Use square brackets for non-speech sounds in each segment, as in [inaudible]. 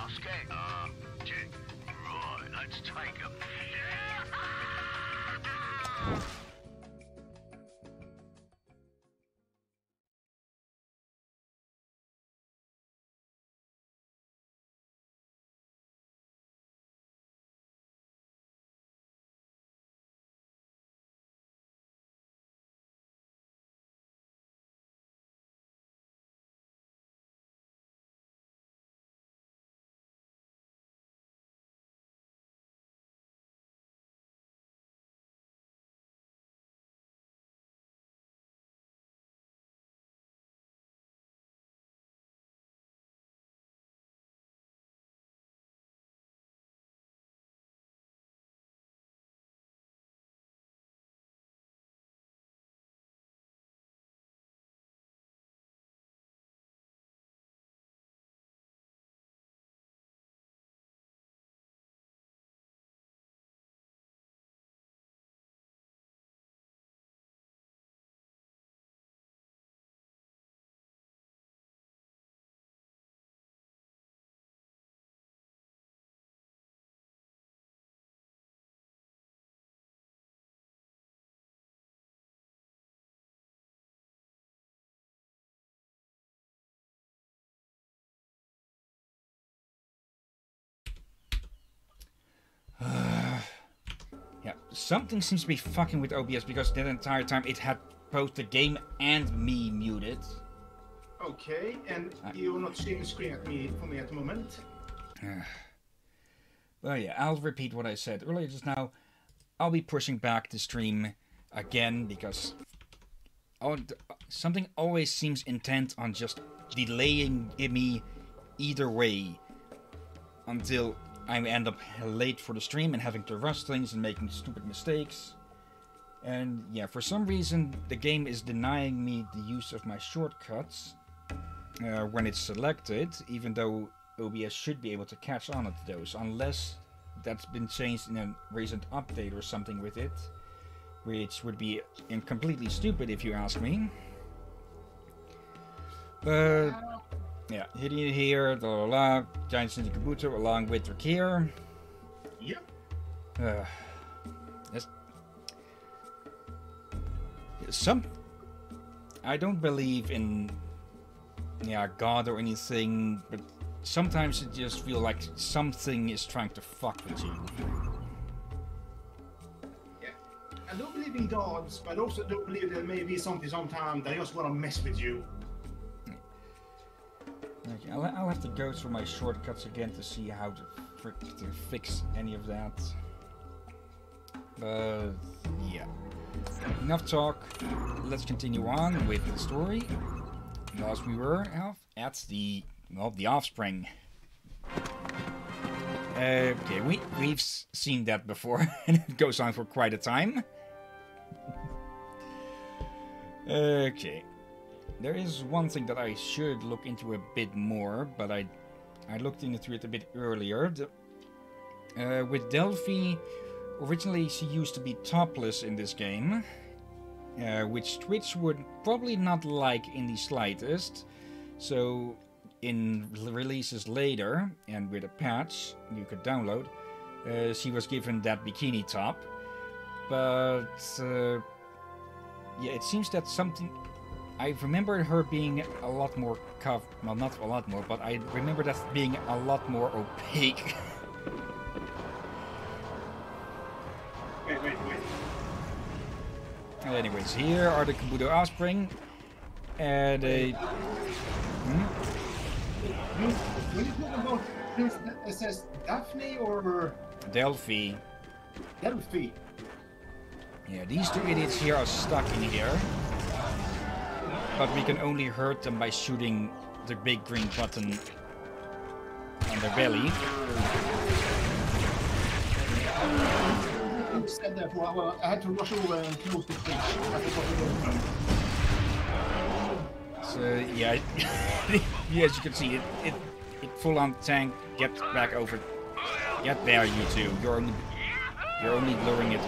Basket? Ah, uh, right, let's take them. Something seems to be fucking with OBS because that entire time it had both the game and me muted. Okay, and Uh, you're not seeing the screen at me for me at the moment. Well, yeah, I'll repeat what I said earlier just now. I'll be pushing back the stream again because something always seems intent on just delaying me either way until I end up late for the stream and having to rush things and making stupid mistakes. And yeah, for some reason, the game is denying me the use of my shortcuts uh, when it's selected, even though OBS should be able to catch on to those, unless that's been changed in a recent update or something with it, which would be completely stupid if you ask me. But yeah, hitting it here, la la la, Giants Citizen Kabuto along with Drakir. Yep. Uh, that's- some. I don't believe in, yeah, God or anything, but sometimes it just feel like something is trying to fuck with you. Yeah. I don't believe in gods, but I also don't believe there may be something sometime that just want to mess with you. Okay, I'll, I'll have to go through my shortcuts again to see how to, to fix any of that. But yeah, enough talk. Let's continue on with the story. Last we were at the well, the offspring. Okay, we we've seen that before, [laughs] and it goes on for quite a time. Okay, there is one thing that I should look into a bit more, but I I looked into it a bit earlier. The, uh, with Delphi, originally she used to be topless in this game, uh, which Twitch would probably not like in the slightest. So, in releases later, and with a patch you could download, uh, she was given that bikini top. But uh, yeah, it seems that something I remember her being a lot more cov well not a lot more, but I remember that being a lot more opaque. [laughs] Wait, wait, wait. Anyways, here are the Kabuto offspring. And they hmm? When you talk about this, it says Daphne or Delphi. Delphi. Yeah, these two idiots here are stuck in here. But we can only hurt them by shooting the big green button on their belly. You said that for well, I had to rush over and close the page. I forgot to go. So yeah, [laughs] yeah, as you can see, it it, it full on tank. Get back over. Get there, you two. You're only you're only luring it.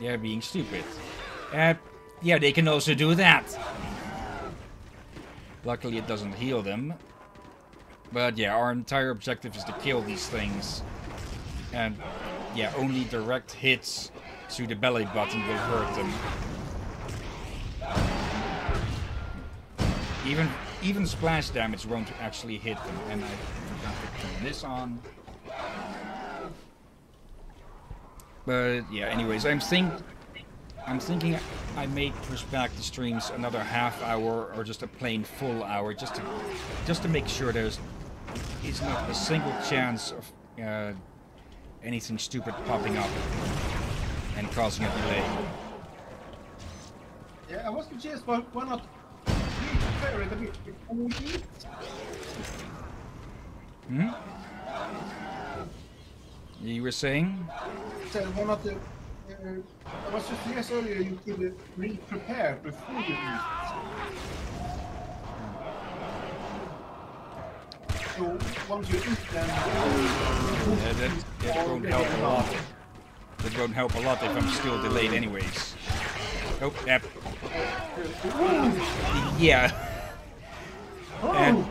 They're being stupid. Yeah, they can also do that. Luckily, it doesn't heal them. But yeah, our entire objective is to kill these things. And yeah, only direct hits to the belly button will hurt them. Even even splash damage won't actually hit them. And I forgot to turn this on. But yeah, anyways, I'm think I'm thinking I may push back the streams another half hour or just a plain full hour just to just to make sure there's is not a single chance of uh, anything stupid popping up and causing a delay. Yeah, I was curious, but why not prepare it a bit before? Hmm? You were saying? So why not the, I was just curious earlier you could uh, re-prepare before you eat. So once you eat then... Yeah, that, that won't help a lot. That won't help a lot if I'm still delayed anyways. Oh, yep. Yeah. And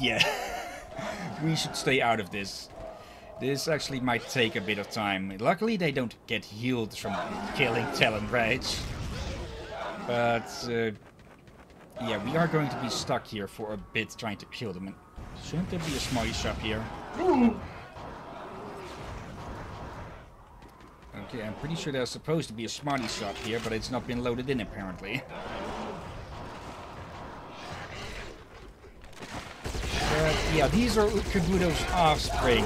yeah. [laughs] we should stay out of this. This actually might take a bit of time. Luckily they don't get healed from killing Talon Rage. But uh, yeah, we are going to be stuck here for a bit trying to kill them. And shouldn't there be a smarty shop here? Okay, I'm pretty sure there's supposed to be a smarty shot here, but it's not been loaded in apparently. But yeah, these are Kabuto's offspring.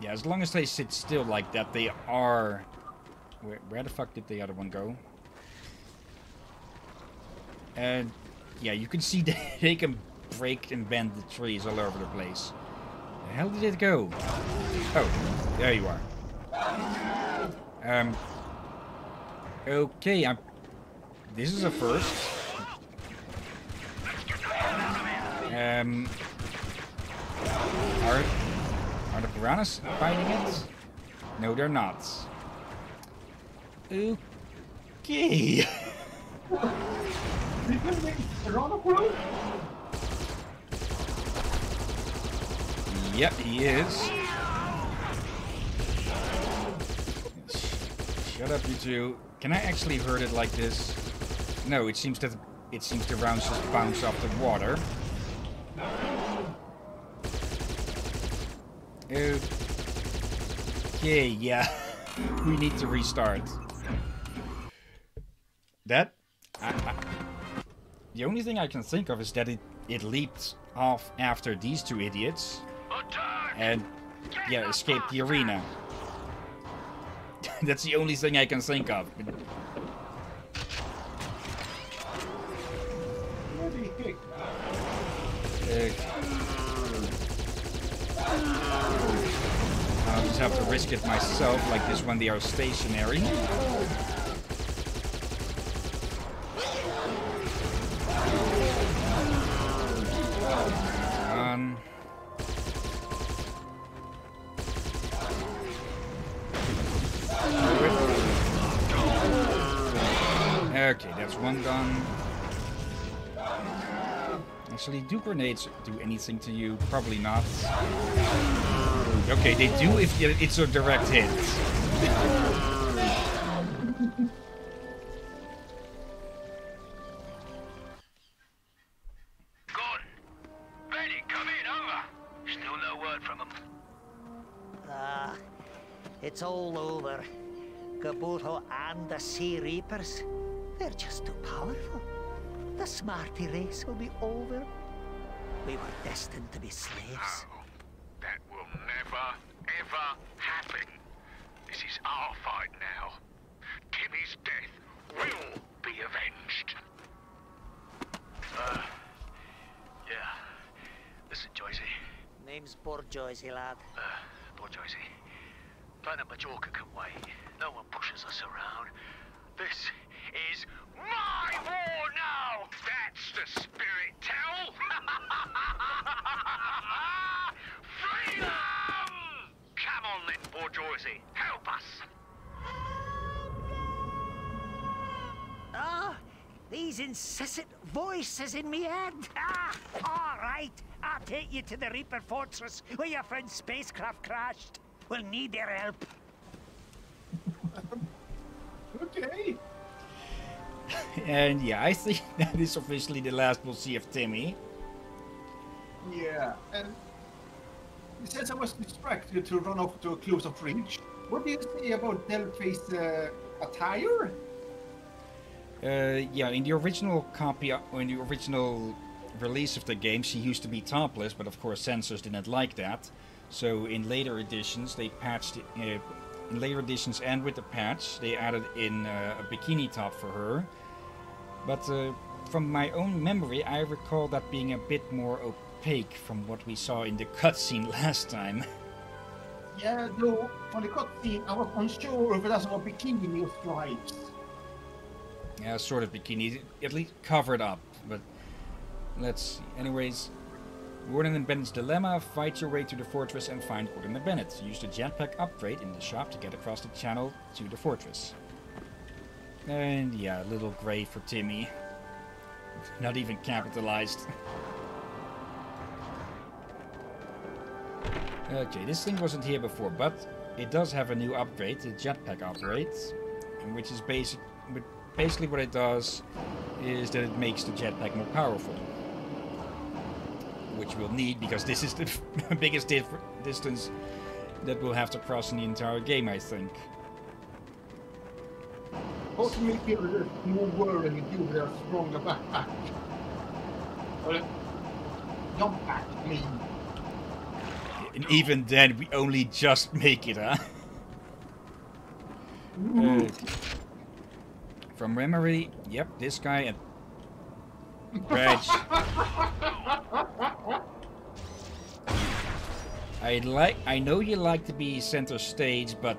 Yeah, as long as they sit still like that, they are... Where, where the fuck did the other one go? And yeah, you can see [laughs] they can break and bend the trees all over the place. The hell did it go? Oh, there you are. Um. Okay, I'm. This is a first. Um. Are are the piranhas fighting it? No, they're not. Okay. [laughs] Yep, he is. Shut up, you two. Can I actually hurt it like this? No, it seems that it seems the rounds just bounce off the water. Okay, yeah. [laughs] we need to restart. That I, I, the only thing I can think of is that it, it leaped off after these two idiots. And, yeah, escaped the arena. [laughs] That's the only thing I can think of. Uh, I'll just have to risk it myself, like this when they are stationary. Okay, that's one done. Actually, do grenades do anything to you? Probably not. Okay, they do if it's a direct hit. Gone. Ready, come in, over. Still no word from them. Ah, it's all over. Kabuto and the Sea Reapers. They're just too powerful. The Smarty race will be over. We were destined to be slaves. No, that will never, ever happen. This is our fight now. Timmy's death will be avenged. Uh, yeah. Listen, Joycey. Name's Borjoisy, lad. Uh, poor Joycey. Planet Majorca can wait. No one pushes us around. This is my war now! That's the spirit, Tel! [laughs] Freedom! Come on then, poor Borjoisy. Help us! Ah, these incessant voices in me head. Ah, all right. I'll take you to the Reaper Fortress where your friend's spacecraft crashed. We'll need their help. [laughs] okay. [laughs] and yeah, I think [laughs] that is officially the last we'll see of Timmy. Yeah, and since I was distracted to run off to a close of range, what do you say about Delphi's uh, attire? Uh, yeah, in the original copy, uh, in the original release of the game, she used to be topless, but of course censors didn't like that. So in later editions, they patched it. Uh, in later editions and with the patch, they added in uh, a bikini top for her. But uh, from my own memory, I recall that being a bit more opaque from what we saw in the cutscene [laughs] last time. Yeah, though, on the cutscene, I was unsure if it was a bikini or stripes. Yeah, sort of bikini, at least covered up, but let's see. Anyways, Gordon and Bennett's dilemma, fight your way to the fortress and find Gordon and Bennett. Use the jetpack upgrade in the shop to get across the channel to the fortress. And yeah, a little gray for Timmy. [laughs] Not even capitalized. okay, this thing wasn't here before, but it does have a new upgrade, the jetpack upgrade, which is basic, basically what it does is that it makes the jetpack more powerful. Which we'll need because this is the [laughs] biggest dif- distance that we'll have to cross in the entire game, I think. How to make it more whirling and do their stronger backpack? Or jump back, I mean. And even then, we only just make it, huh? Uh, from memory, yep, this guy and Reg. [laughs] I like. I know you like to be center stage, but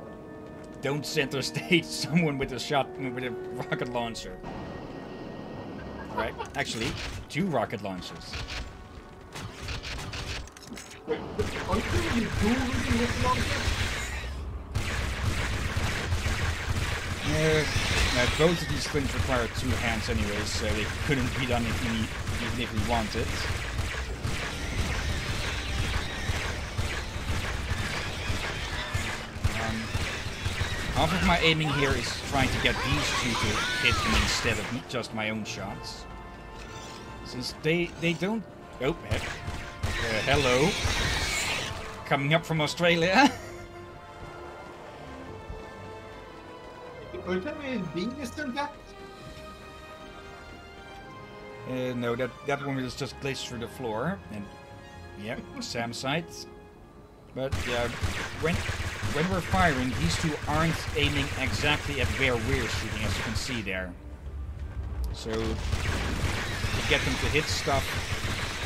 don't center [laughs] stage someone with a shot with a rocket launcher. Right? Actually, two rocket launchers. Wait, are you really with? Uh, uh, both of these things require two hands anyway, so they couldn't be done if we, even if we wanted. Half of my aiming here is trying to get these two to hit them instead of just my own shots. Since they they don't... Oh, he- uh, hello. Coming up from Australia. Are me it's Venus that? Uh, no, that that one was just glitched through the floor, and yeah, SAM site. But yeah, when when we're firing, these two aren't aiming exactly at where we're shooting, as you can see there. So to get them to hit stuff,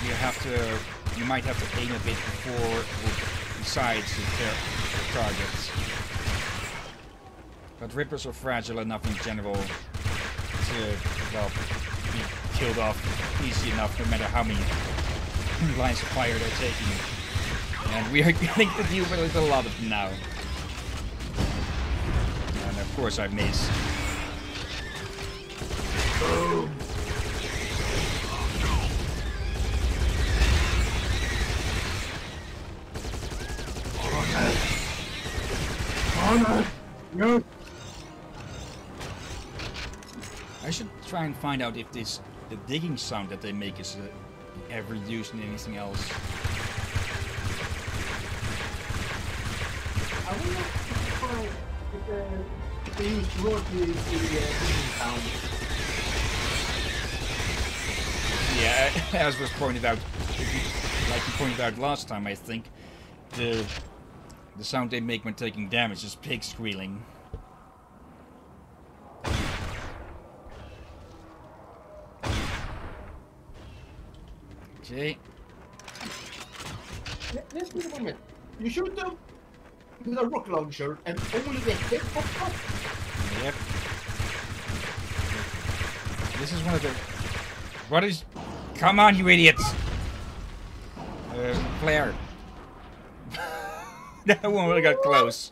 you have to you might have to aim a bit before or besides their targets. But Rippers are fragile enough in general to well be killed off easy enough no matter how many [laughs] lines of fire they're taking. And we are [laughs] getting to deal with a lot of now. And of course I miss. No. I should try and find out if this the digging sound that they make is uh, ever used in anything else. I wonder if, uh, if, they use Rodney in the sound. Yeah, [laughs] as was pointed out, like you pointed out last time, I think the the sound they make when taking damage is pig squealing. Okay. Let- Let's wait a moment. You shoot them with a rocket launcher and only pops up. Yep. This is one of the. What is? Come on, you idiots! Uh, flare. [laughs] that one really got close.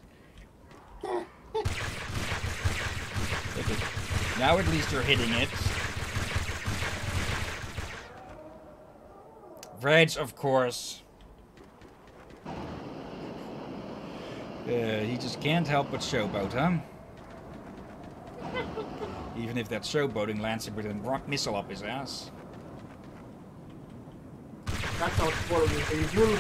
Now at least you're hitting it. Reg, of course. Uh, he just can't help but showboat, huh? Even if that showboating lands him with a rock missile up his ass. That's how it's for you.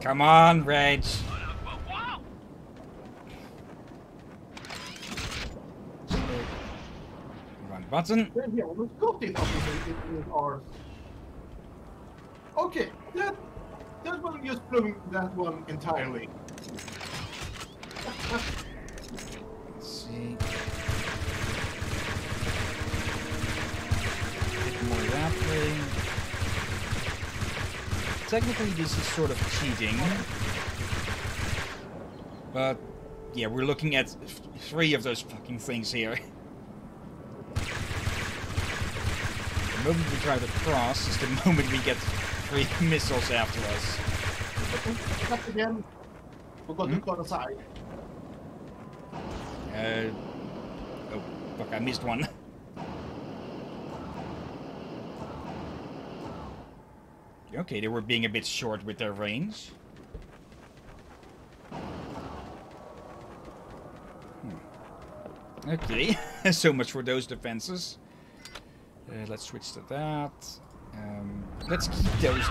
Come on. Wow! Wrong button. Then he almost got it up in, in, in ours. Okay, that that one just blew that one entirely. Let's see. More that way. Technically, this is sort of cheating. But, yeah, we're looking at th- three of those fucking things here. The moment we try to cross is the [laughs] moment we get three [laughs] missiles after us. Again. We got Hmm? to cut aside. Uh, oh, fuck, I missed one. [laughs] okay, they were being a bit short with their range. Hmm. Okay, [laughs] so much for those defenses. Uh, let's switch to that. Um, let's keep those.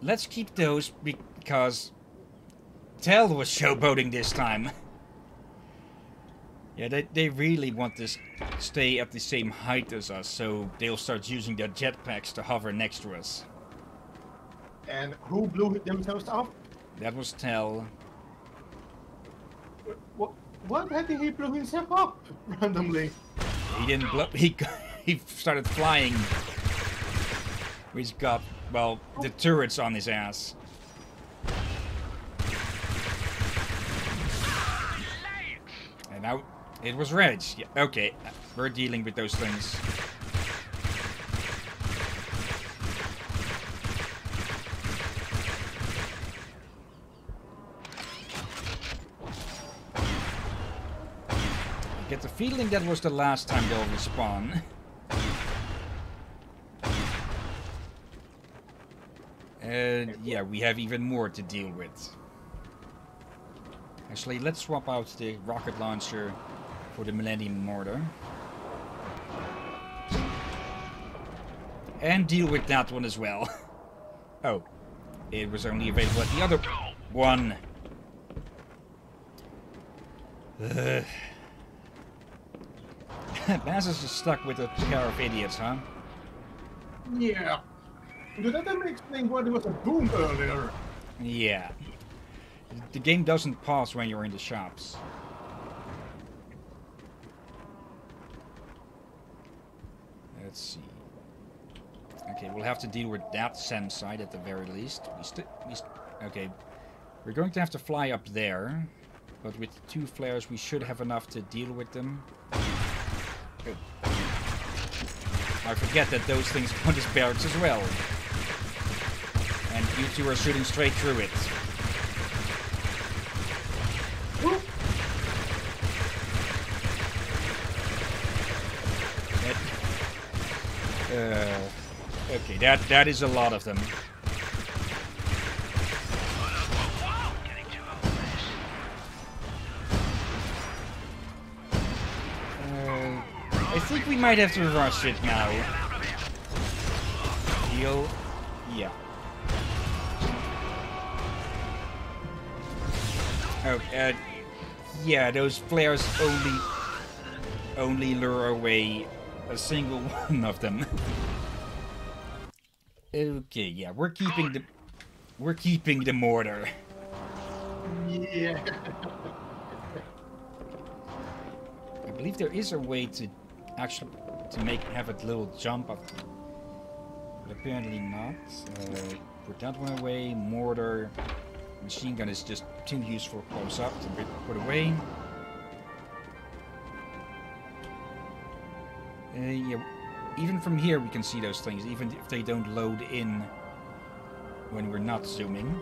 Let's keep those because Tel was showboating this time. [laughs] yeah, they, they really want to stay at the same height as us, so they'll start using their jetpacks to hover next to us. And who blew themselves up? That was Tel. What? What? How did he blow himself up [laughs] randomly? He didn't blow. He [laughs] he started flying. Which got well the turrets on his ass. And now it was Reg. Yeah, okay, we're dealing with those things. Feeling that was the last time they'll respawn. And yeah, we have even more to deal with. Actually, let's swap out the rocket launcher for the Millennium Mortar. And deal with that one as well. [laughs] oh, it was only available at the other one. [sighs] Ugh. [laughs] Baz is just stuck with a pair of idiots, huh? Yeah. But that explain why there was a boom earlier. Yeah. The game doesn't pause when you're in the shops. Let's see. Okay, we'll have to deal with that SAM site at the very least. We we st- okay, we're going to have to fly up there, but with two flares we should have enough to deal with them. I forget that those things [laughs] count as barracks as well. And you two are shooting straight through it. Uh, okay, that that is a lot of them. Might have to rush it now. Heal. Yeah. Oh, uh, yeah, those flares only only lure away a single [laughs] one of them. okay, yeah, we're keeping the we're keeping the mortar. Yeah. I believe there is a way to actually to make have a little jump up, but apparently not. Uh, put that one away. Mortar, machine gun is just too useful close up to be put away. Uh, yeah, even from here we can see those things, even if they don't load in when we're not zooming.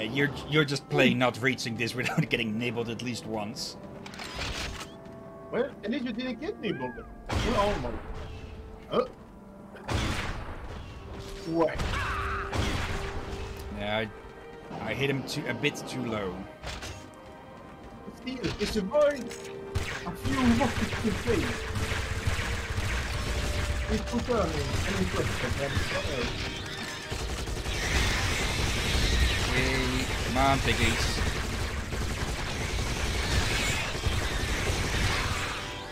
Yeah, you're you're just playing not reaching this without [laughs] getting nibbled at least once. Well, at least you didn't get nibbled. We're almost. Oh. What? Yeah, I, I hit him too, a bit too low. It's a very a few rockets to face. It's confirming any question Yay, come on, piggies.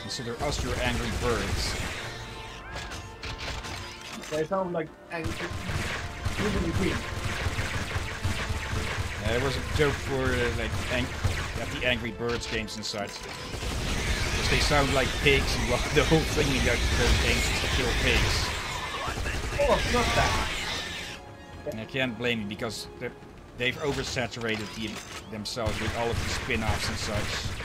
Consider us your angry birds. They sound like angry. Uh, there was a joke for uh, like ang- the Angry Birds games and such. Because they sound like pigs, and well, [laughs] the whole thing in those games is to kill pigs. Oh, not that. And I can't blame you because they're- they've oversaturated the, themselves with all of the spin-offs and such.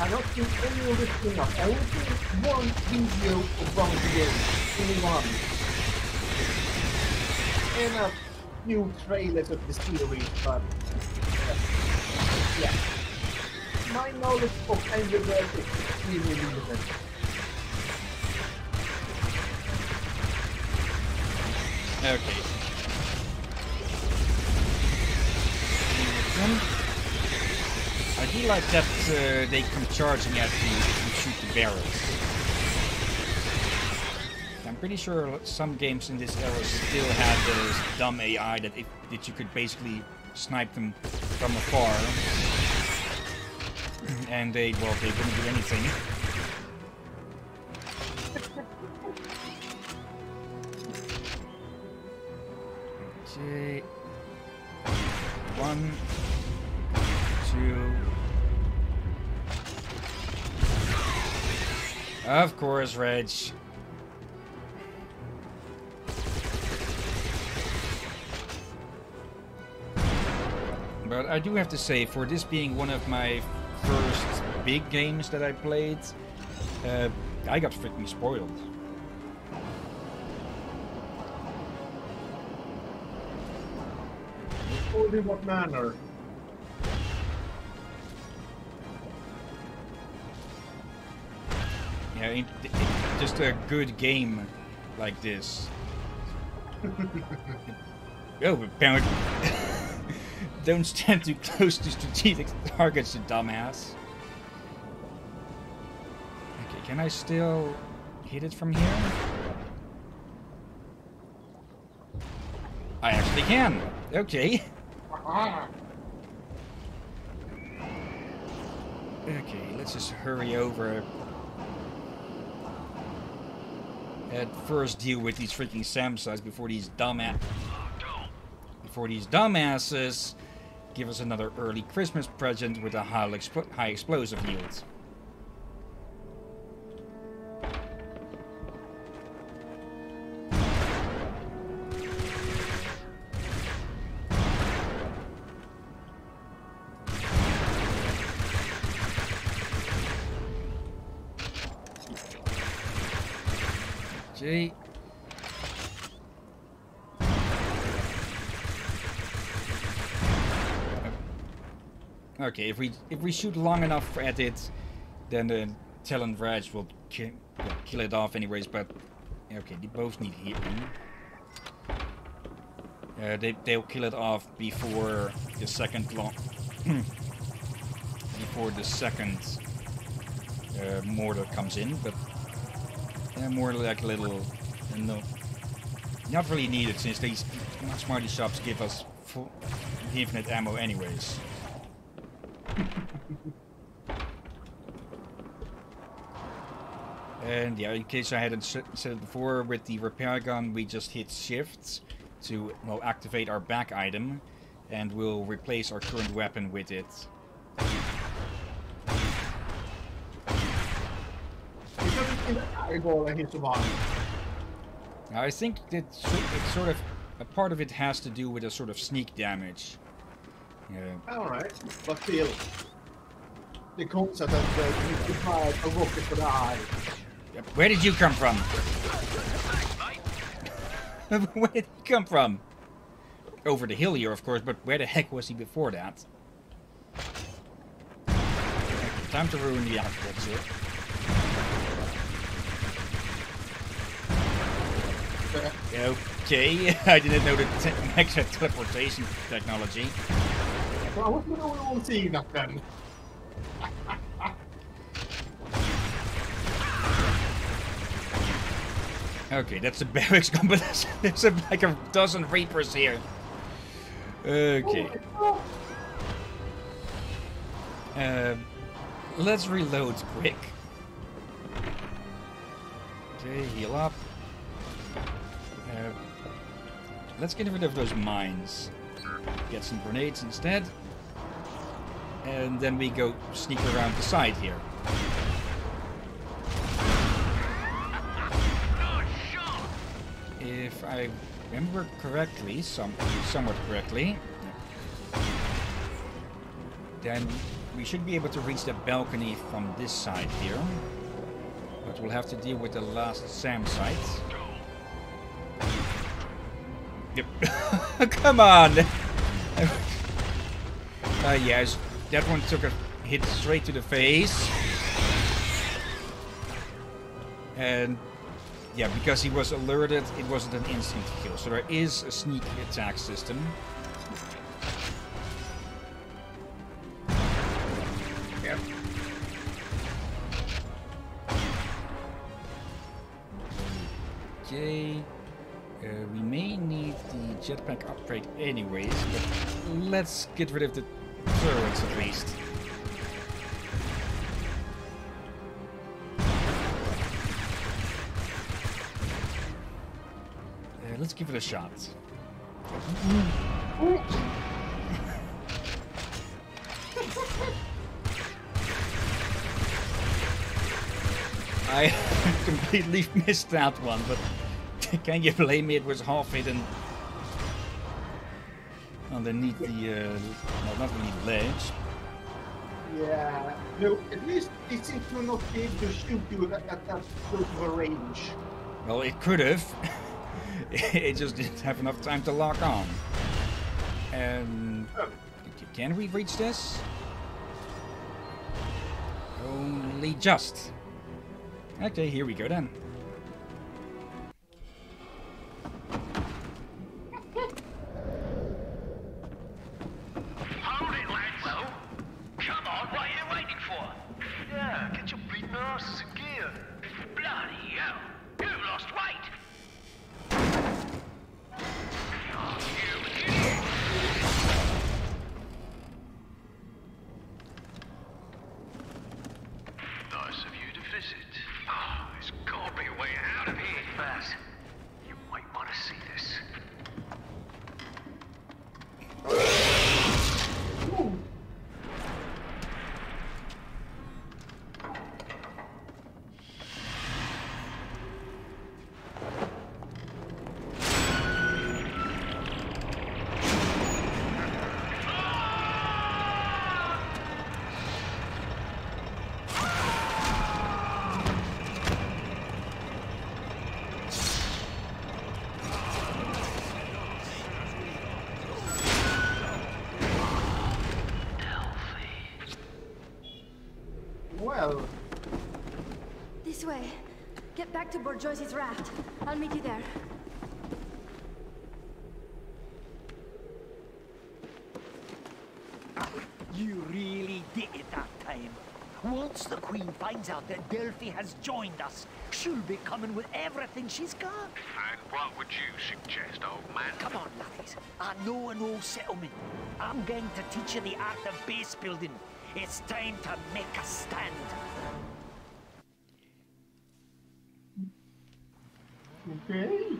I don't think any of this enough. I only think one video of one video. Only one. And a few trailers of the series, but yeah. My knowledge of Angry Birds is extremely limited. Okay. Then, I do like that uh, they come charging at you if you shoot the barrels. I'm pretty sure some games in this era still had those dumb AI that, if, that you could basically snipe them from afar. [clears throat] And they, well, they wouldn't do anything. [laughs] Okay. One, two. Of course, Reg. But I do have to say, for this being one of my first big games that I played, uh, I got freaking spoiled. In what manner? Yeah, it, it, just a good game like this. [laughs] oh, apparently. [laughs] Don't stand too close to strategic targets, you dumbass. Okay, can I still hit it from here? I actually can. Okay. [laughs] Okay, let's just hurry over. At first deal with these freaking SAM sites before these dumbass before these dumbasses give us another early Christmas present with a high, high explosive yield. Okay, if we if we shoot long enough at it, then the Talon Raj will ki kill it off anyways, but okay, they both need healing. Uh, they, they'll kill it off before the second long... [clears throat] before the second uh, mortar comes in, but they're more like a little... Uh, no, not really needed since these smarty shops give us full infinite ammo anyways. And yeah, in case I hadn't said it before, with the repair gun, we just hit shift to well activate our back item, and we'll replace our current weapon with it. I think that it's sort of a part of it has to do with a sort of sneak damage. Yeah. Alright, but still. Det är konstigt att you fired a rocket for the eye. Where did you come from? [laughs] where did he come from? Over the hill here, of course, but where the heck was he before that? Time to ruin the outfits here. Okay, [laughs] I didn't know the [laughs] extra teleportation technology. I wasn't going to see that then. Okay, that's a [laughs] barracks competition. There's a, like a dozen Reapers here. Okay. Uh, let's reload quick. Okay, heal up. Uh, let's get rid of those mines. Get some grenades instead. And then we go sneak around the side here. if I remember correctly, some, somewhat correctly, then we should be able to reach the balcony from this side here. But we'll have to deal with the last SAM site. Yep. [laughs] Come on! [laughs] uh, yes, that one took a hit straight to the face. And Yeah, because he was alerted, it wasn't an instant kill. So there is a sneak attack system. Yep. Okay. Uh, we may need the jetpack upgrade anyways, but let's get rid of the turrets at least. Uh, let's give it a shot. [laughs] I [laughs] completely missed that one, but [laughs] can you blame me? It was half hidden underneath the, uh, well, not the ledge. Yeah. No, at least it seems to not be able to shoot you at, at that close of a range. Well, it could have. [laughs] it just didn't have enough time to lock on. And Oh, can we reach this? Only just. Okay, here we go then. Get back to Borjoyzee's raft. I'll meet you there. Ah, you really did it that time. Once the Queen finds out that Delphi has joined us, she'll be coming with everything she's got. And what would you suggest, old man? Come on, laddies. I know an old settlement. I'm going to teach you the art of base building. It's time to make a stand. Okay.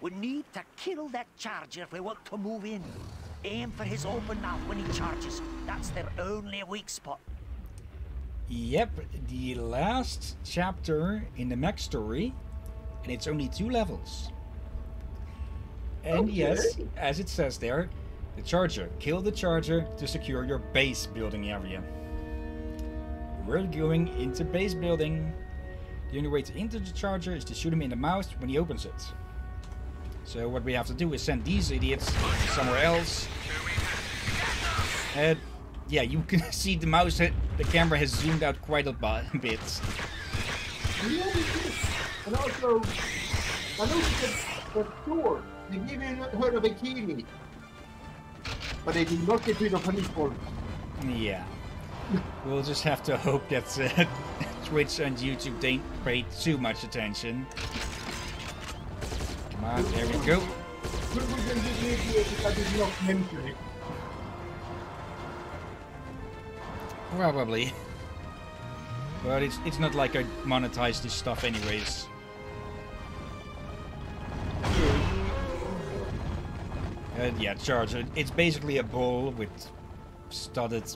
We need to kill that charger if we want to move in. Aim for his open mouth when he charges. That's their only weak spot. Yep, the last chapter in the mech story, and it's only two levels. And yes, as it says there, the charger. Kill the charger to secure your base building area. We're going into base building. The only way to enter the charger is to shoot him in the mouth when he opens it. So what we have to do is send these idiots somewhere else. And yeah, you can [laughs] see the mouse, hit- the camera has zoomed out quite a bit. Yeah, we did. And also, I noticed the store, they give you her a bikini. But they did not get rid of her nipples. Yeah. We'll just have to hope that uh, [laughs] Twitch and YouTube don't pay too much attention. Come on, there we go. Probably. But it's it's not like I monetize this stuff anyways. Uh, yeah, charger. It's basically a bull with studded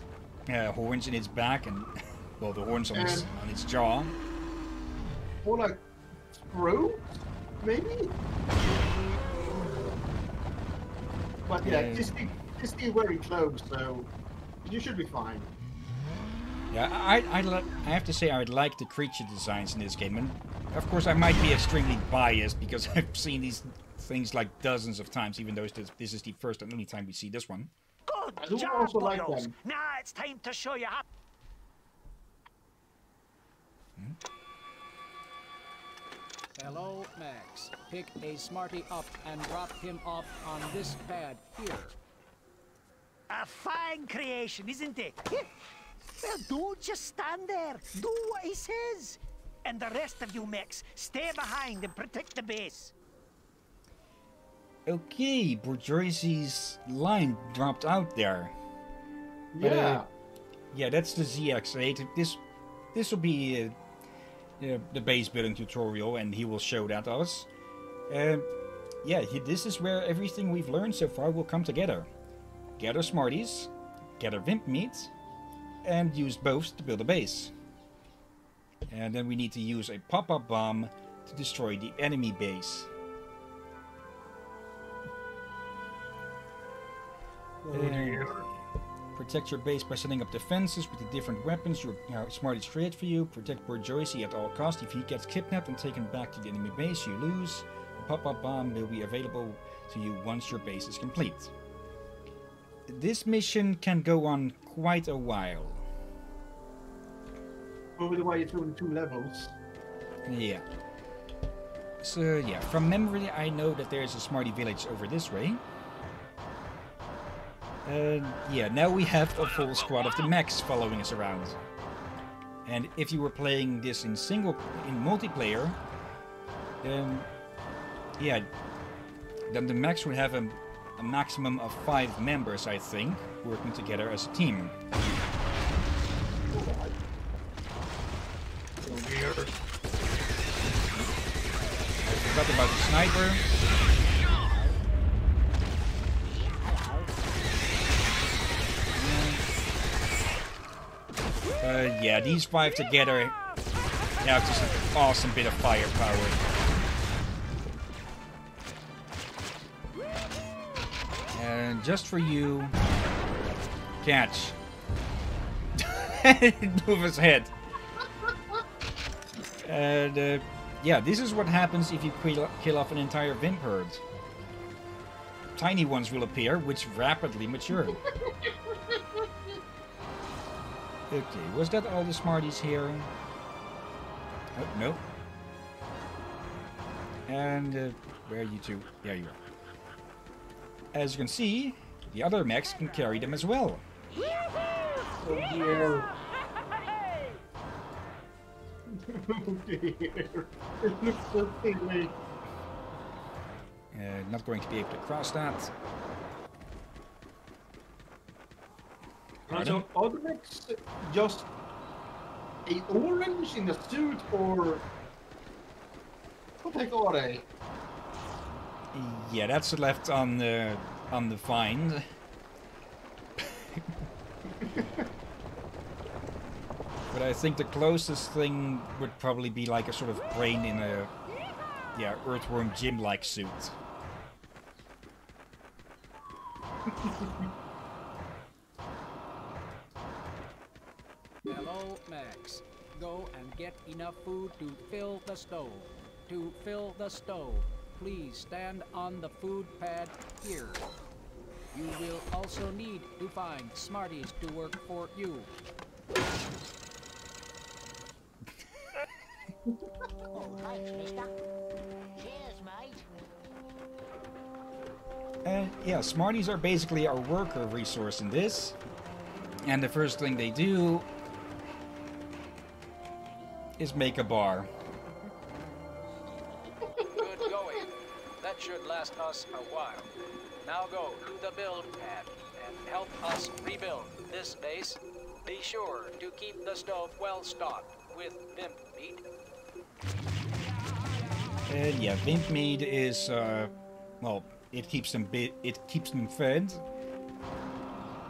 uh, horns in its back and [laughs] well, the horns on its, on its jaw. Or like throat, maybe? But yeah, Yeah. just be, just be very close, so you should be fine. Yeah, I I, I have to say I would like the creature designs in this game, and of course I might be extremely biased because [laughs] I've seen these things like dozens of times, even though this, this is the first and only time we see this one. Good I job, also like them. Now it's time to show you how. Hello, Max. Pick a Smarty up and drop him off on this pad here. A fine creation, isn't it? [laughs] Well, don't just stand there. Do what he says. And the rest of you Max, stay behind and protect the base. Okay, Borjoyzee's line dropped out there. But, uh, Yeah. Yeah, that's the ZX8. This this will be uh, the, the base building tutorial, and he will show that to us. Uh, yeah, he, this is where everything we've learned so far will come together. Gather Smarties, gather Vimp Meat, and use both to build a base. And then we need to use a pop-up bomb to destroy the enemy base. Uh, Protect your base by setting up defenses with the different weapons your uh, Smarties create for you. Protect Borjoyzee at all costs. If he gets kidnapped and taken back to the enemy base, you lose. A pop-up bomb will be available to you once your base is complete. This mission can go on quite a while. Over the way through the two levels. Yeah. So yeah, from memory I know that there's a Smarty village over this way. And yeah, now we have a full squad of the mechs following us around. And if you were playing this in single in multiplayer, then yeah, then the mechs would have a, a maximum of five members, I think, working together as a team. I forgot about the sniper. Uh, yeah, these five together have just an awesome bit of firepower. And just for you, catch. [laughs] Move his head. And uh, yeah, this is what happens if you kill, kill off an entire Vimp herd. Tiny ones will appear, which rapidly mature. [laughs] Okay, was that all the Smarties here? Oh, no. And uh, where are you two? There you are. As you can see, the other mechs can carry them as well. Oh dear. oh dear. It looks so. Uh, not going to be able to cross that. And so mechs just a orange in the suit or what the heck are they? Yeah, that's left on the on the find. [laughs] but I think the closest thing would probably be like a sort of brain in a yeah Earthworm Jim-like suit. [laughs] Hello, Max. Go and get enough food to fill the stove. To fill the stove, please stand on the food pad here. You will also need to find Smarties to work for you. Oh, thanks, mister. Cheers, mate. And yeah, Smarties are basically our worker resource in this. And the first thing they do is make a bar. Good going. That should last us a while. Now go to the build pad and help us rebuild this base. Be sure to keep the stove well stocked with vimp meat. And yeah, Vimp meat is uh, well, it keeps them it keeps them fed.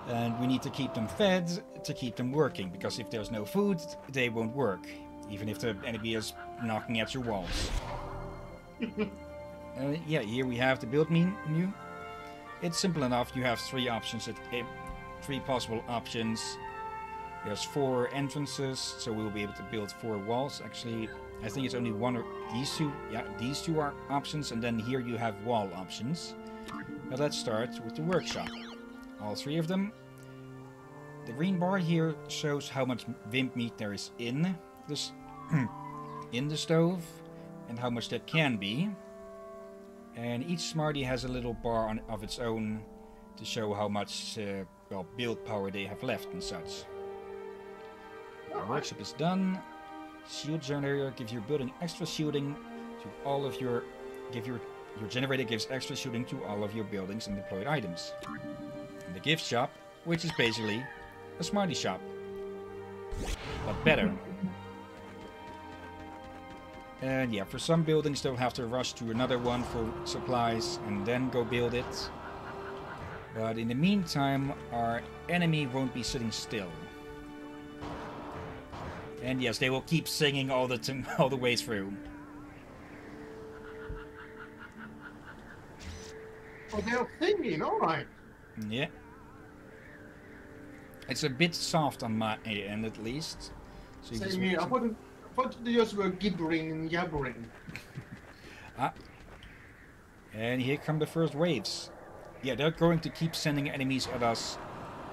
And we need to keep them fed to keep them working, because if there's no food, they won't work, even if the enemy is knocking at your walls. [laughs] uh, yeah, here we have the build menu. It's simple enough. You have three options, at, eh, three possible options. There's four entrances, so we'll be able to build four walls. Actually, I think it's only one or these two. Yeah, these two are options, and then here you have wall options. But let's start with the workshop. All three of them. The green bar here shows how much vimp meat there is in this [clears throat] in the stove, and how much that can be. And each Smarty has a little bar on, of its own to show how much uh, well build power they have left and such. Our workshop is done. Shield generator gives your building extra shielding to all of your give your your generator gives extra shielding to all of your buildings and deployed items. And the gift shop, which is basically a smarty shop. But better. And yeah, for some buildings they'll have to rush to another one for supplies and then go build it. But in the meantime, our enemy won't be sitting still. And yes, they will keep singing all the [laughs] all the way through. Oh, they're singing, alright. Yeah. It's a bit soft on my end at least. So Same here. I want thought, they just were gibbering and yabbering. to- And here come the first waves. Yeah, they're going to keep sending enemies at us.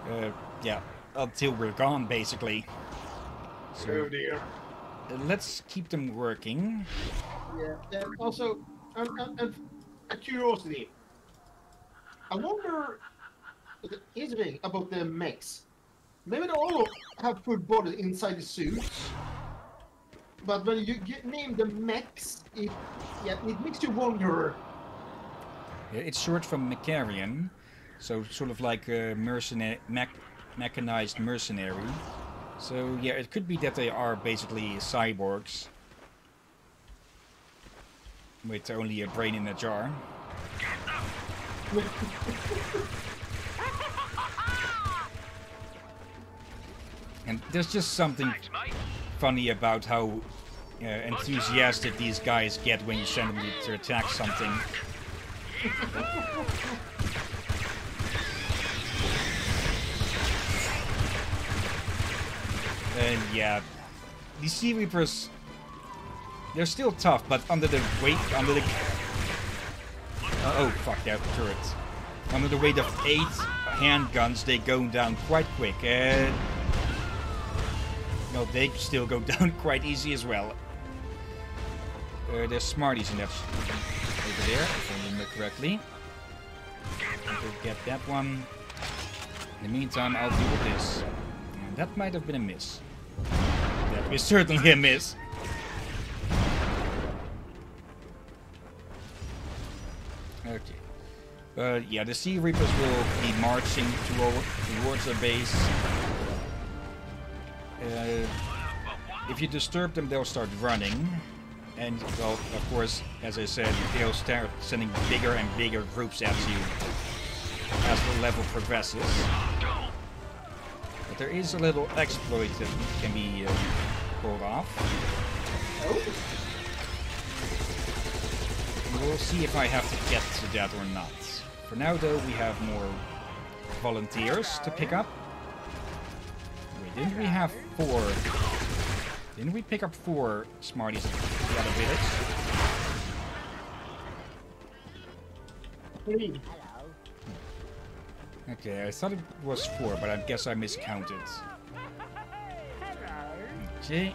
Uh, yeah, until we're gone, basically. So Oh dear. let's keep them working. Yeah. And also, um, um, a curiosity. I wonder. Here's the thing about the mechs. Maybe they all have food body inside the suits. But when you get, name the mechs, it yeah, it makes you wonder. Yeah, It's short from Meccaryn, so sort of like a mercenary, mech, mechanized mercenary. So yeah, it could be that they are basically cyborgs with only a brain in a jar. [laughs] And there's just something Thanks, mate. Funny about how uh, enthusiastic these guys get when you send them to attack something. And yeah, these Sea Reapers, they're still tough, but under the weight, under the... Uh, oh, fuck that turret. Under the weight of eight handguns, they go down quite quick. And no, they still go [laughs] down quite easy as well. Uh, there's Smarties in that over there, if I remember correctly. Go get that one. In the meantime, I'll deal with this. And that might have been a miss. That was certainly a miss. Okay. But yeah, the Sea Reapers will be marching toward, towards the base. Uh, if you disturb them, they'll start running. And, well, of course, as I said, they'll start sending bigger and bigger groups at you as the level progresses. But there is a little exploit that can be uh, pulled off. We'll see if I have to get to that or not. For now, though, we have more volunteers to pick up. Didn't we have four? Didn't we pick up four Smarties the other village? three. Hmm. Okay, I thought it was four, but I guess I miscounted. Okay.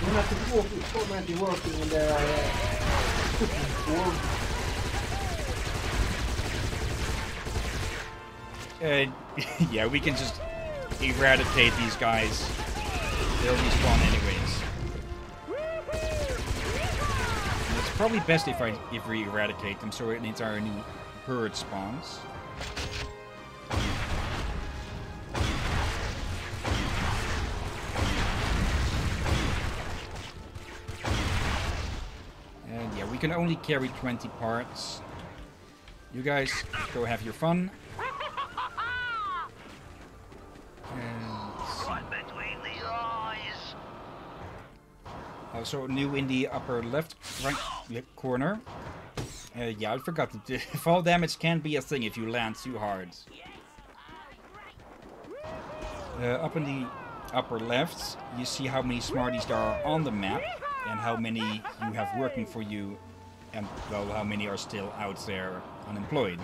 You have to walk with so many working in the [laughs] uh, [laughs] yeah, we can just eradicate these guys. They'll respawn anyways. And it's probably best if I if we eradicate them so it an entire new herd spawns. And yeah, we can only carry 20 parts. You guys go have your fun. Right between the eyes. Also new in the upper left right lip corner. Uh, yeah, I forgot that the [laughs] fall damage can be a thing if you land too hard. Uh, up in the upper left, you see how many Smarties there are on the map and how many you have working for you and, well, how many are still out there unemployed.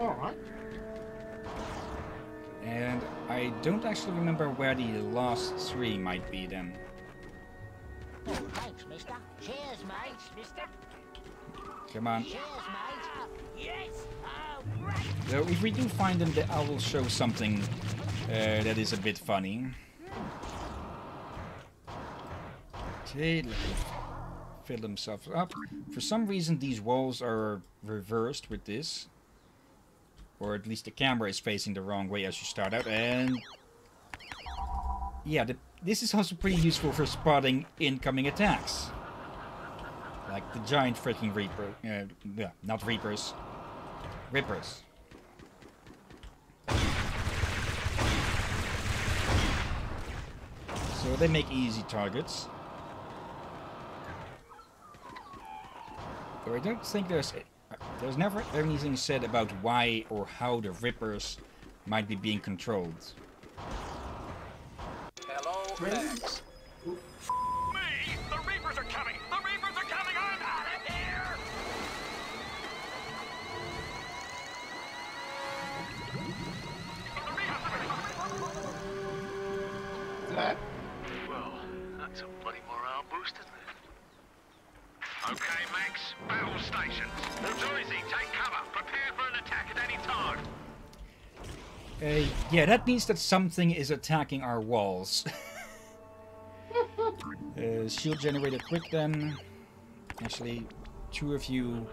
Alright. And I don't actually remember where the last three might be then. Cheers, mate. Mister. Come on. Cheers. Yes. Oh, right. So if we do find them, I will show something uh, that is a bit funny. Okay, let me fill themselves up. For some reason, these walls are reversed with this. Or at least the camera is facing the wrong way as you start out. And yeah, the, this is also pretty useful for spotting incoming attacks. Like the giant freaking Reaper. Uh, yeah, not Reapers. Rippers. So they make easy targets. But I don't think there's there's never anything said about why or how the Rippers might be being controlled. Hello, Really? Battle stations. Joycey, take cover. Prepare for an attack at any time. Uh, yeah, that means that something is attacking our walls. [laughs] uh, shield generator quick then. Actually, two of you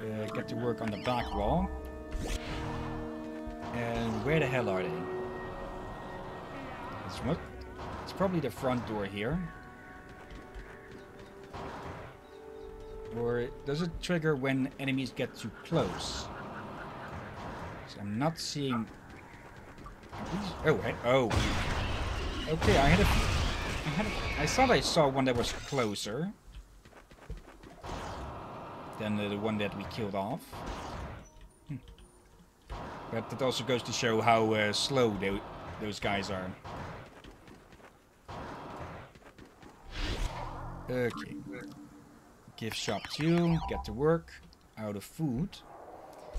uh, get to work on the back wall. And where the hell are they? It's, what? it's probably the front door here. Or does it trigger when enemies get too close? So I'm not seeing Oh, oh. Okay, I had a, I had a, I thought I saw one that was closer than the, the one that we killed off. Hmm. But that also goes to show how uh, slow tho those guys are. Okay. Gift shop 2, get to work, out of food.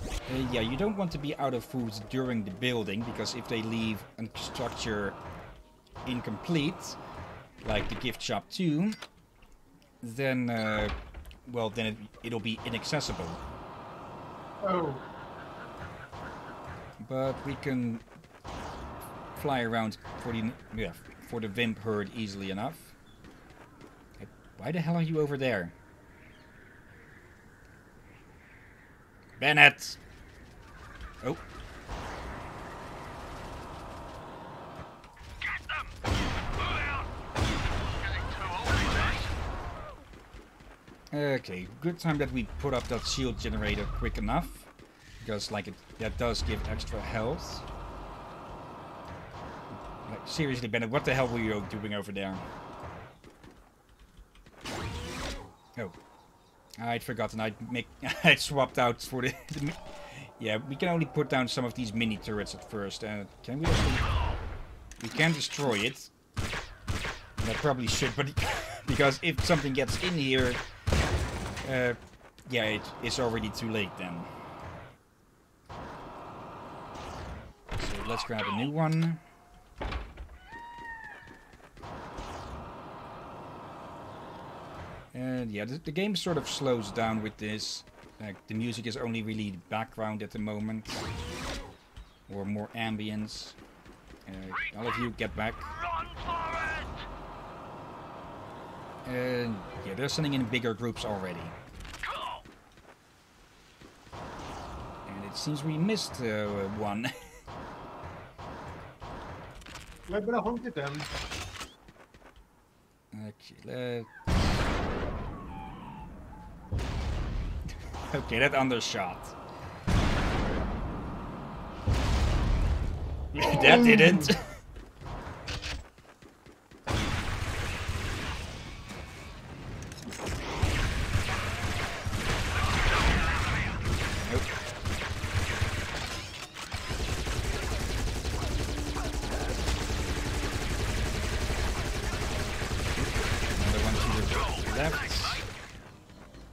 Uh, yeah, you don't want to be out of food during the building, because if they leave a structure incomplete, like the gift shop 2, then, uh, well, then it, it'll be inaccessible. Oh. But we can fly around for the, yeah, for the Vimp herd easily enough. Why the hell are you over there? Bennett! Oh. Get them! Move out! Getting too old, eh? Okay, good time that we put up that shield generator quick enough. Because, like, it that does give extra health. Like, seriously, Bennett, what the hell were you doing over there? Oh. I'd forgotten. I'd make. [laughs] I'd swapped out for the. the yeah, we can only put down some of these mini turrets at first. Uh, can we actually? We can destroy it. I probably should, but [laughs] because if something gets in here, uh, yeah, it, it's already too late then. So let's grab a new one. And yeah, the, the game sort of slows down with this. Like the music is only really background at the moment, or more ambience. Uh, all of you get back. Run for it! And yeah, they're sending in bigger groups already. And it seems we missed uh, one. We better hunted them. okay, let... [laughs] okay, that undershot. [laughs] that didn't. [laughs]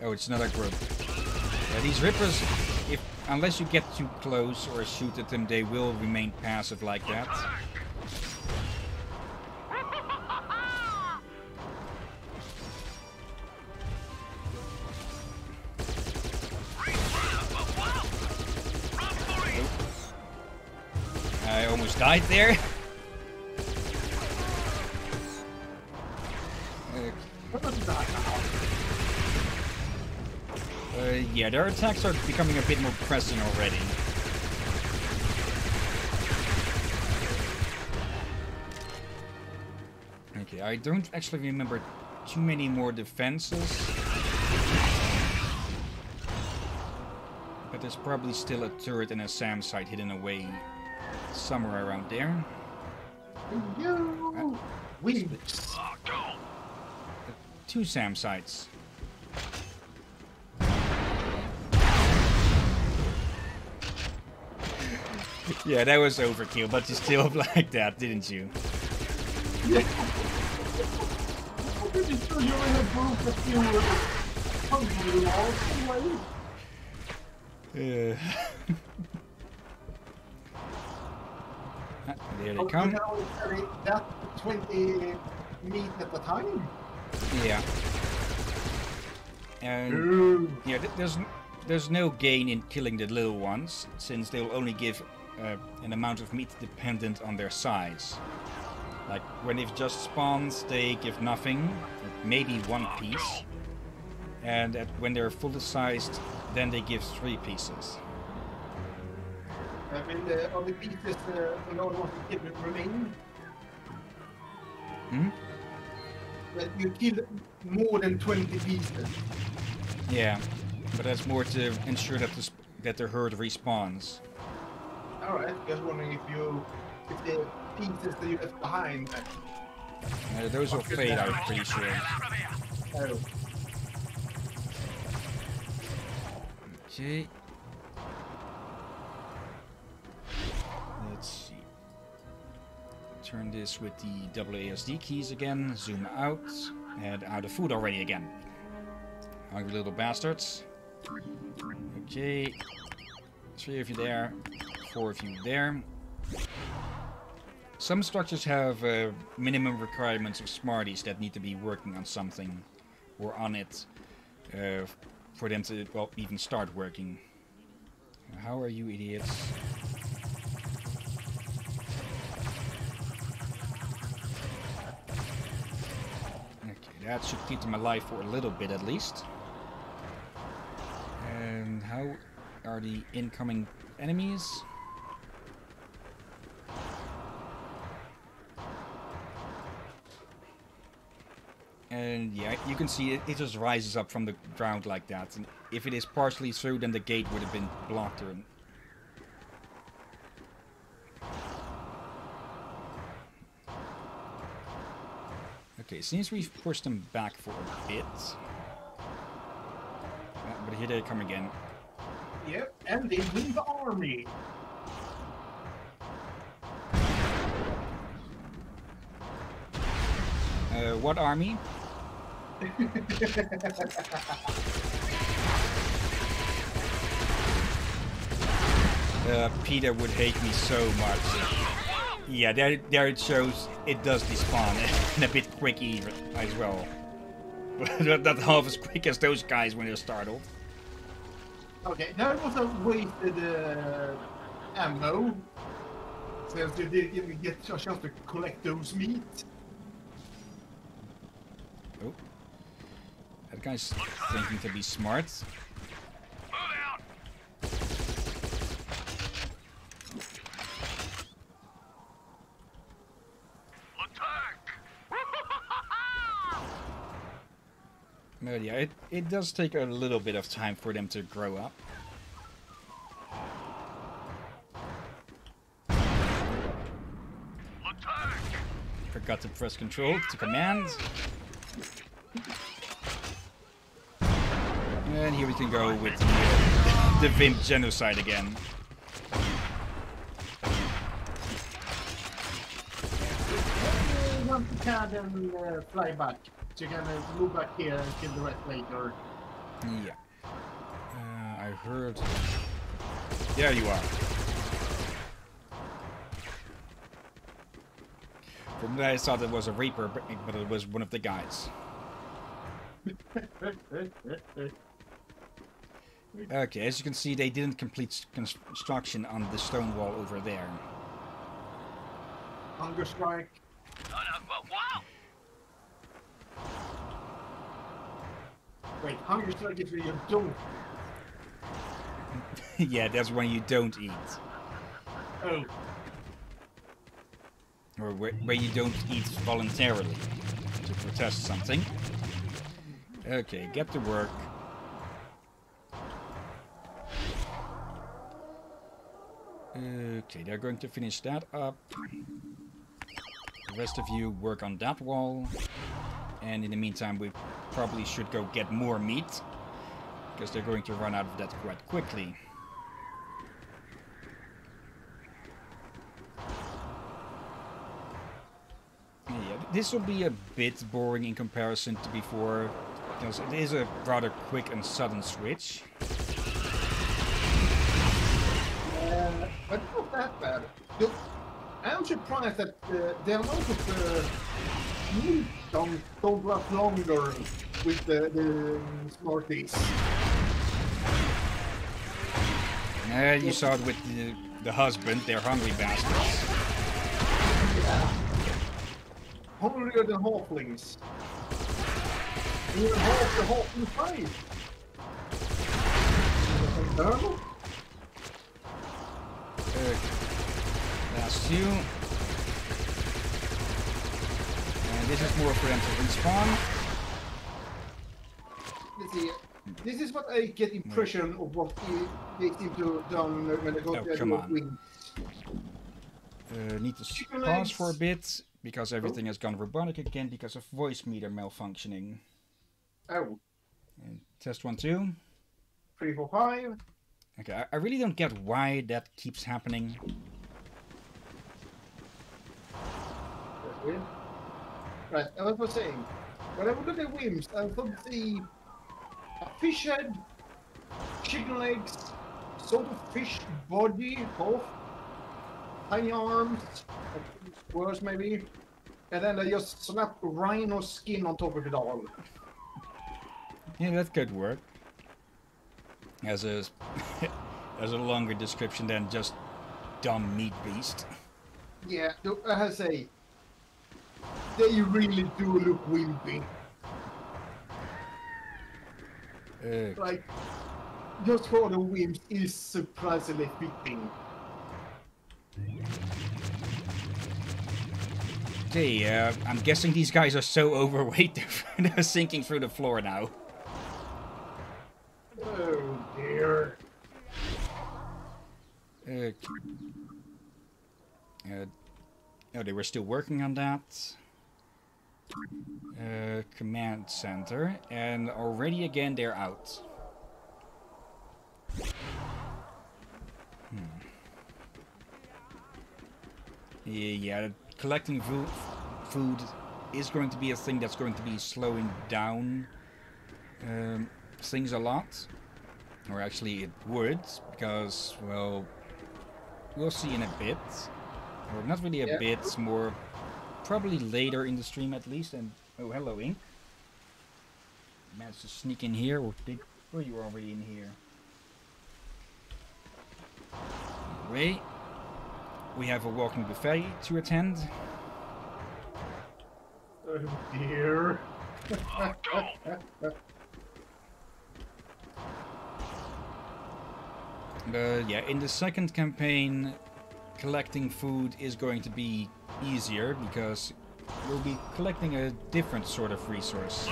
Oh, it's another group. Yeah, these rippers, if unless you get too close or shoot at them, they will remain passive like that. I almost died there. [laughs] yeah, their attacks are becoming a bit more pressing already. Okay, I don't actually remember too many more defenses. But there's probably still a turret and a SAM site hidden away somewhere around there. Don't. Two SAM sites. [laughs] yeah, that was overkill, but you still [laughs] like that, didn't you? I'm pretty sure you only have broke a few hungry walls anyway. Uh, Ah, there they Oh, come. that 20 meat at a time. Yeah. And Ooh. yeah, th- there's there's no gain in killing the little ones, since they'll only give uh, an amount of meat dependent on their size. Like when they've just spawned, they give nothing, maybe one piece, and at, when they're fully sized, then they give three pieces. I mean, the pieces uh, wants to keep remain. Hmm? That you kill more than 20 pieces. Yeah, but that's more to ensure that the sp- that the herd respawns. Alright, just wondering if you, if the pieces that you left behind. Uh, those will fade, I'm pretty sure. Oh, Okay. Let's see. Turn this with the WASD keys again, zoom out, and out of food already again. Hungry little bastards. Okay. Three of you there, four of you there. Some structures have uh, minimum requirements of Smarties that need to be working on something or on it uh, for them to, well, even start working. How are you idiots? Okay, that should keep them alive for a little bit at least. And how are the incoming enemies? And yeah, you can see it, it just rises up from the ground like that. And if it is partially through, then the gate would have been blocked. Or... Okay, seems we've pushed them back for a bit. Uh, but here they come again. yep, and they win the army. Uh, what army? [laughs] Uh, Peter would hate me so much. Yeah, there, there it shows it does despawn [laughs] and a bit quick even as well. [laughs] But not half as quick as those guys when they're startled. Okay, that was a wasted uh, ammo. Since you didn't even get a chance to collect those meat. Oh, that guy's thinking to be smart. [laughs] But yeah, it, it does take a little bit of time for them to grow up. Attack! Forgot to press control to command. And here we can go with the, the Vimp genocide again. You want to can and uh, fly back. So you can uh, move back here and kill the rest later. Yeah. Uh, I heard. There you are. From there I thought it was a Reaper, but it was one of the guys. [laughs] Okay, as you can see, they didn't complete construction on the stone wall over there. Hunger strike. Oh no, wow! Wait, hunger strike is when you don't. [laughs] yeah, that's when you don't eat. Oh, Or where, where you don't eat voluntarily to protest something. Okay, get to work. Okay, they're going to finish that up. The rest of you work on that wall. And in the meantime, we probably should go get more meat. Because they're going to run out of that quite quickly. Yeah, this will be a bit boring in comparison to before, because it is a rather quick and sudden switch. uh, but not that bad. Look, I'm surprised that uh, the amount of uh, meat don't, don't last longer with the, the Smarties. Uh, you saw it with the, the husband, they're hungry bastards. Hungrier than halflings. Even half the halfling size. Terrible. Last two. And this is more for them to respawn. Let's see. This is what I get impression of what they- seem to done when they go Oh, to come on. Uh, need to Chicken pause legs. for a bit, because everything has gone robotic again because of Voicemeeter malfunctioning. Oh, And test one, two. three, four, five. Okay, I, I really don't get why that keeps happening. That's weird. Right, I was saying, when I look at Wims, I thought the fish head, chicken legs, sort of fish body, both tiny arms, worse maybe, and then they just slap rhino skin on top of it all. Yeah, that could work. As a [laughs] as a longer description than just dumb meat beast. Yeah, I say, they really do look wimpy. Uh, Like, just for the Wims is surprisingly fitting. okay, uh, I'm guessing these guys are so [laughs] overweight they're sinking through the floor now. Oh dear. Okay. Uh, oh, they were still working on that. Uh, command center, and already again they're out. Hmm. Yeah, yeah, collecting food, food is going to be a thing that's going to be slowing down um, things a lot. Or actually, it would, because, well, we'll see in a bit. Or not really a Yeah. bit, more probably later in the stream at least. And oh, hello, Ink. Managed to sneak in here, or did? Oh, you were already in here. Wait. We have a walking buffet to attend. Oh dear. [laughs] Oh, But yeah, in the second campaign, collecting food is going to be easier because we'll be collecting a different sort of resource.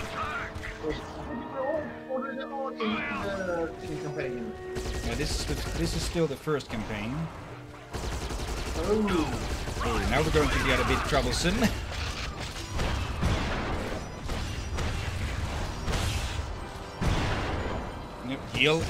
Yeah, this is the, this is still the first campaign. Oh, now we're going to get a bit troublesome. [laughs] Yep, heal.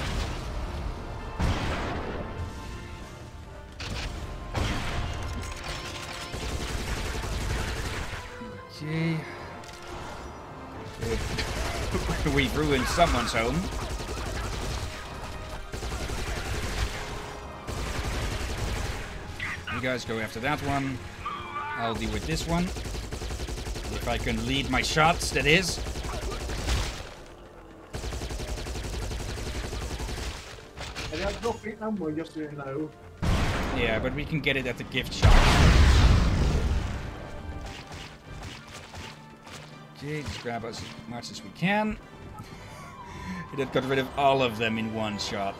Ruin ruined someone's home. You guys go after that one. I'll deal with this one. If I can lead my shots, that is. Yeah, but we can get it at the gift shop. Okay, just grab as much as we can. That got rid of all of them in one shot.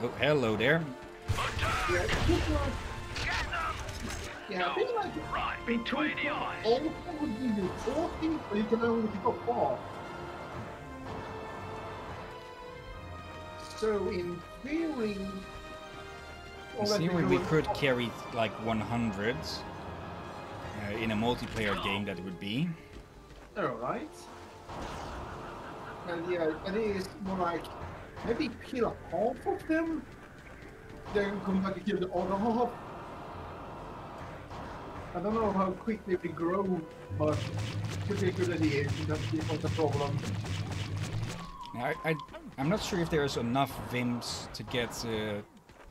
Oh, hello there. Yeah, it feels like, yeah, I like Right between the eyes. all would be you talking, but you can only pick up four. So in theory, In well, let me theory, we could carry like 100s. Uh, in a multiplayer game, that would be. Alright. And yeah, and it is more like maybe kill half of them, then come back and kill the other half. I don't know how quick they grow, but if that's the problem. I, I, I'm not sure if there's enough Vims to get uh,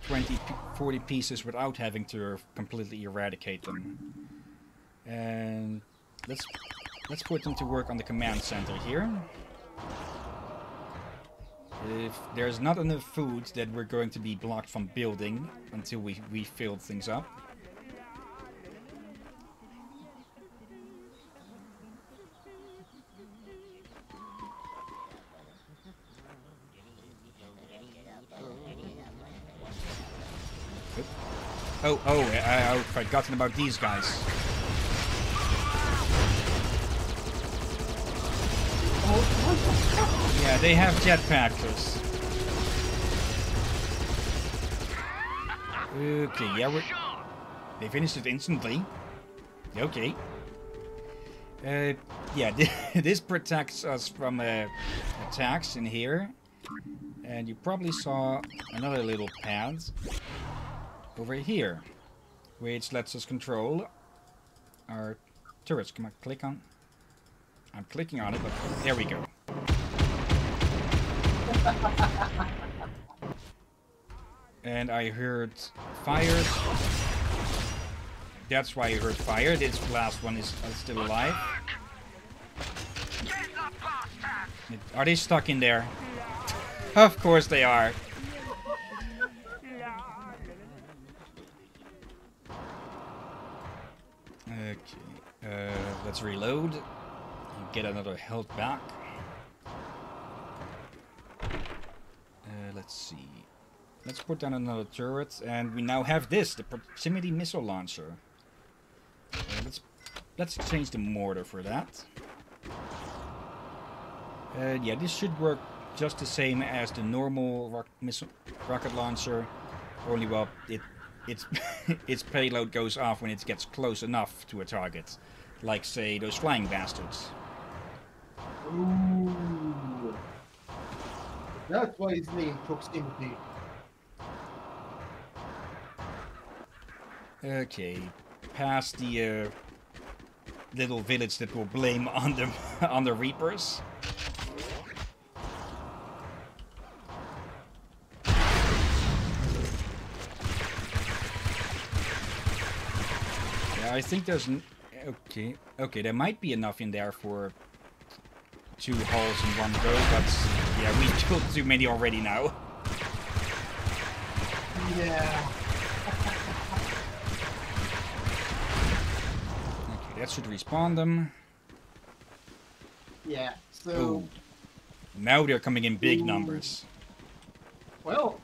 20, 40 pieces without having to completely eradicate them. And let's let's put them to work on the command center here. If there's not enough food, then we're going to be blocked from building until we, we filled things up. Oh, oh, I, I've forgotten about these guys. Yeah, they have jetpacks. Okay, yeah, we're... They finished it instantly. Okay. Uh, yeah, [laughs] this protects us from uh, attacks in here. And you probably saw another little pad over here, which lets us control our turrets. Come on, click on. I'm clicking on it, but there we go. [laughs] and I heard fire. That's why I heard fire. This last one is uh, still alive. Get the bastard! Are they stuck in there? of course they are. Okay, uh, let's reload get another health back. Uh, let's see. Let's put down another turret, and we now have this, the proximity missile launcher. Uh, let's let's change the mortar for that. Uh, yeah, this should work just the same as the normal rock missile rocket launcher, only well, it its [laughs] its payload goes off when it gets close enough to a target, like say those flying bastards. Ooh. That's why it's named proximity. Okay, past the uh, little village that will blame [laughs] on the on the Reapers. Yeah, I think there's okay, okay. There might be enough in there for two holes in one go, but yeah, we [laughs] killed too many already now. Yeah. Okay, that should respawn them. Yeah. So, Ooh. Now they're coming in big numbers. well.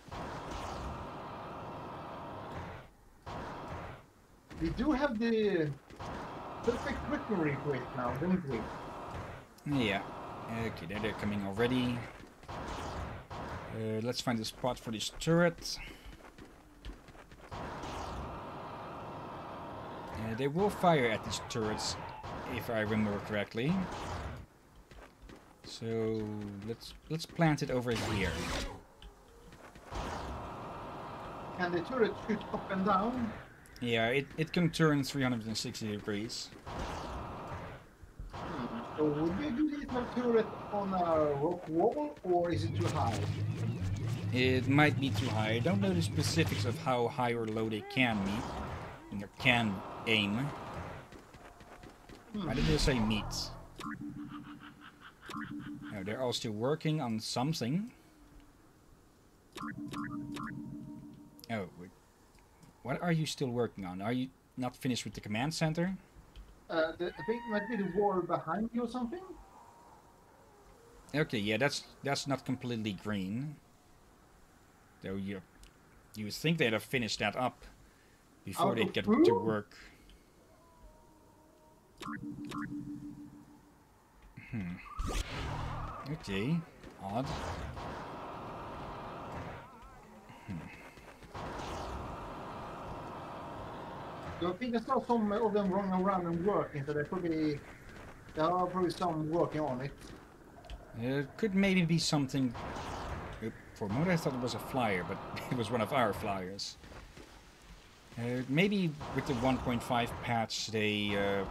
We do have the perfect weaponry for it now, don't we? Yeah. Okay, there they're coming already. Uh, let's find a spot for this turret. Uh, they will fire at these turrets, if I remember correctly. So let's let's plant it over here. Can the turret shoot up and down? Yeah, it, it can turn 360 degrees. So would you do this turret on a rock wall, or is it too high? It might be too high. I don't know the specifics of how high or low they can meet. Or can aim. Hmm. I didn't say meet. No, they're all still working on something. Oh, what are you still working on? Are you not finished with the command center? Uh, the, I think it might be the wall behind you or something. Okay, yeah, that's that's not completely green. Though you you think they'd have finished that up before they get food? to work. Hmm. Okay, odd. Jag think I saw some of them running around and working, so there could be there are probably some working on it. It could maybe be something. For a moment, I thought it was a flyer, but [laughs] it was one of our flyers. Uh, maybe with the 1.5 patch, they uh,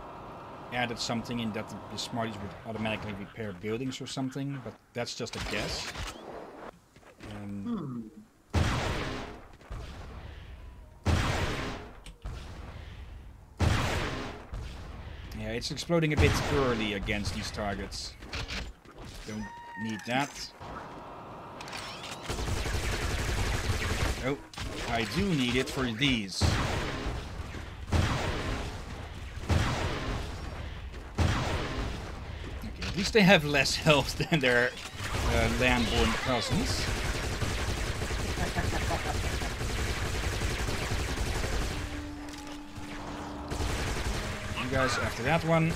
added something in that the, the Smarties would automatically repair buildings or something, but that's just a guess. Um, Hmm. Yeah, it's exploding a bit early against these targets. Don't need that. Oh, I do need it for these. Okay, at least they have less [laughs] health than their uh, land-born cousins. Guys after that one.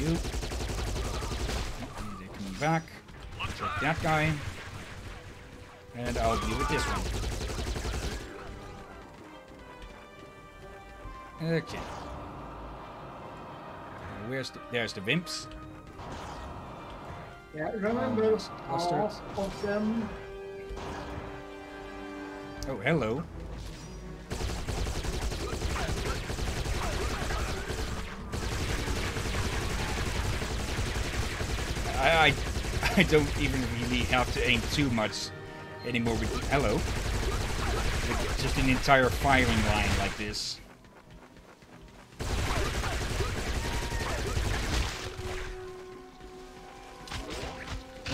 You. They're coming back. Take that guy. And I'll deal with this one. Okay. Where's the, there's the Vimps. Yeah, remember half of them. Oh, hello. I, [laughs] I, don't even really have to aim too much anymore with hello. With just an entire firing line like this.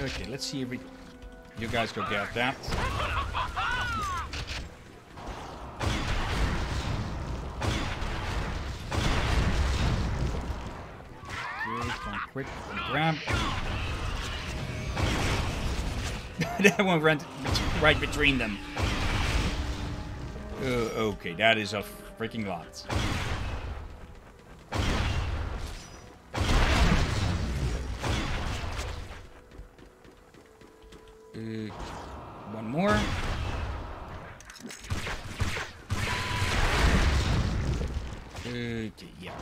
Okay, let's see if we, you guys go get that. Okay, come grab. [laughs] that one ran right between them. Uh, okay, that is a freaking lot. Uh, one more. Okay, yeah.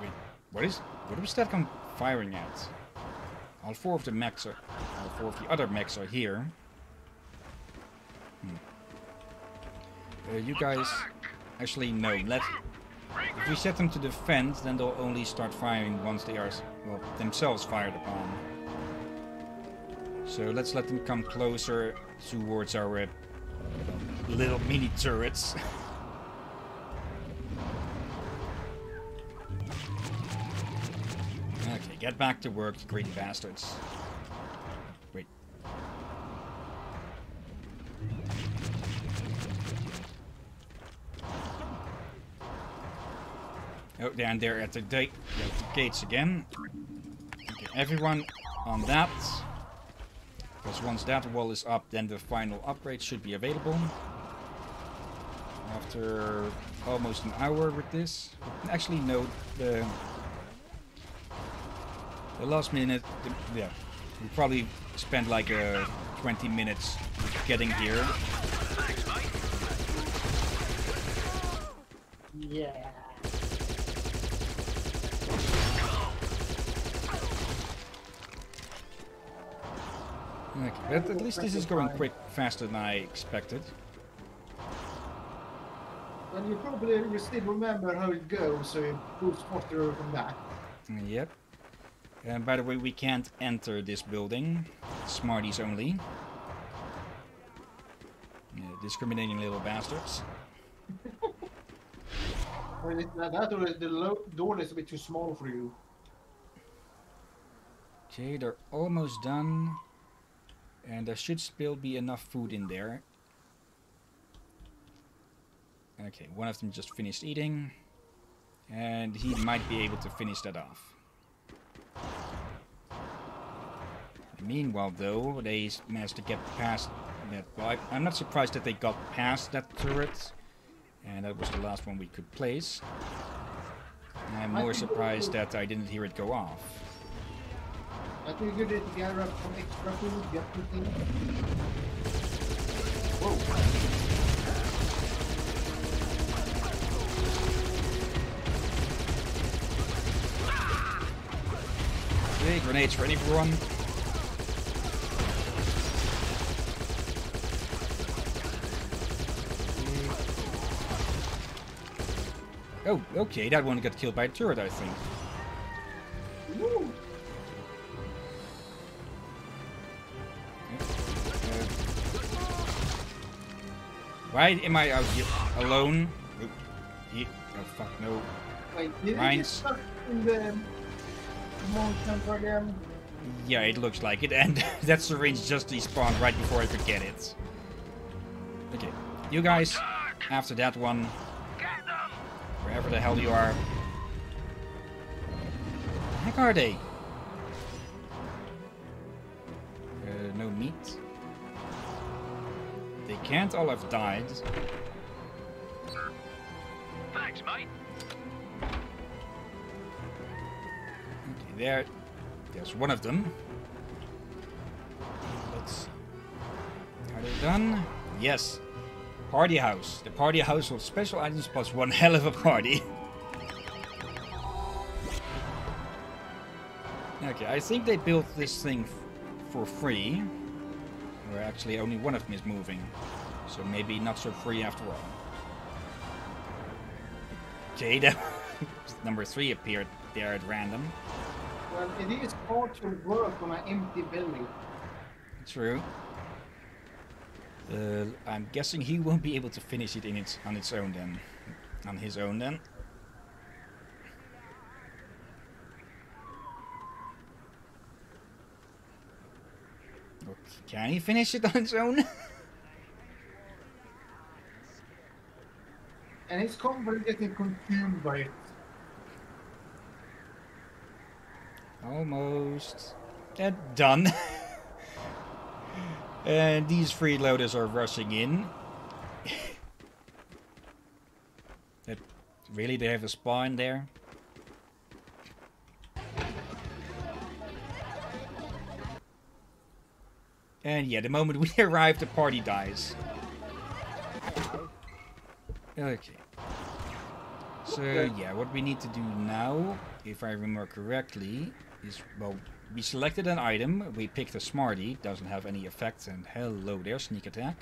Wait, what is what was that come firing at? All four of the mechs are all four of the other mechs are here. Hmm. Uh, you guys actually no. Let if we set them to defend, then they'll only start firing once they are well themselves fired upon. So let's let them come closer towards our uh, little mini turrets. [laughs] get back to work, you greedy bastards. Wait. Oh, down there at the, gates again. Okay, everyone on that. Because once that wall is up, then the final upgrade should be available. After almost an hour with this. Actually, no, the, the last minute, the, yeah, we probably spent like uh, 20 minutes getting here. Yeah. Okay, but at least this is going quick, faster than I expected. And you probably you still remember how it goes, so you boost faster from that. Yep. And by the way, we can't enter this building. Smarties only. Yeah, discriminating little bastards. When it, that, that the door is a bit too small for you. Okay, they're almost done. And there should still be enough food in there. Okay, one of them just finished eating. And he might be able to finish that off. Meanwhile, though, they managed to get past that. Well, I, I'm not surprised that they got past that turret. And that was the last one we could place. I'm more surprised that I didn't hear it go off. I think you did gather up some extra food, get the thing. Whoa. Okay, grenades for everyone. Mm. Oh, okay, that one got killed by a turret, I think. Woo. Why am I out here alone? Oh, oh fuck, no. Wait, did Mines. Mountain for them? Yeah, it looks like it, [laughs] and that syringe just despawned right before I could get it. Okay, you guys, after that one, wherever the hell you are. The heck are they? Uh, no meat. They can't all have died. Thanks, mate. There. There's one of them. Let's. Are they done? Yes. Party house. The party house with special items plus one [laughs] hell of a party. okay, I think they built this thing for free. Or actually, only one of them is moving. So maybe not so free after all. Okay, [laughs] number three appeared there at random. Well, it is hard to work on an empty building. True. Uh, I'm guessing he won't be able to finish it in its on its own then. On his own then. Okay, Can he finish it on his own? [laughs] And his company getting consumed by it. Almost. Uh, done. [laughs] and these freeloaders are rushing in. [laughs] that, really, they have a spawn there? And yeah, the moment we [laughs] arrive, the party dies. Okay. So yeah, what we need to do now, if I remember correctly, well, we selected an item, we picked a Smarty, doesn't have any effects, and hello there, sneak attack.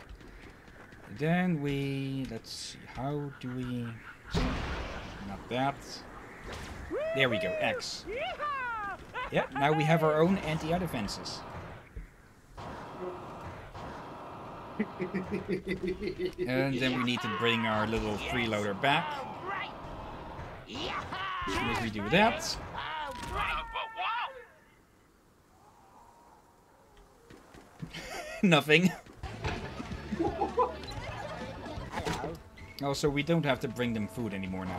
Then we, let's see, how do we, not that. There we go, X. Yeah, now we have our own anti-air defenses. And then we need to bring our little freeloader back. As soon as we do that, Uh, whoa, [laughs] nothing. Also, we don't have to bring them food anymore now.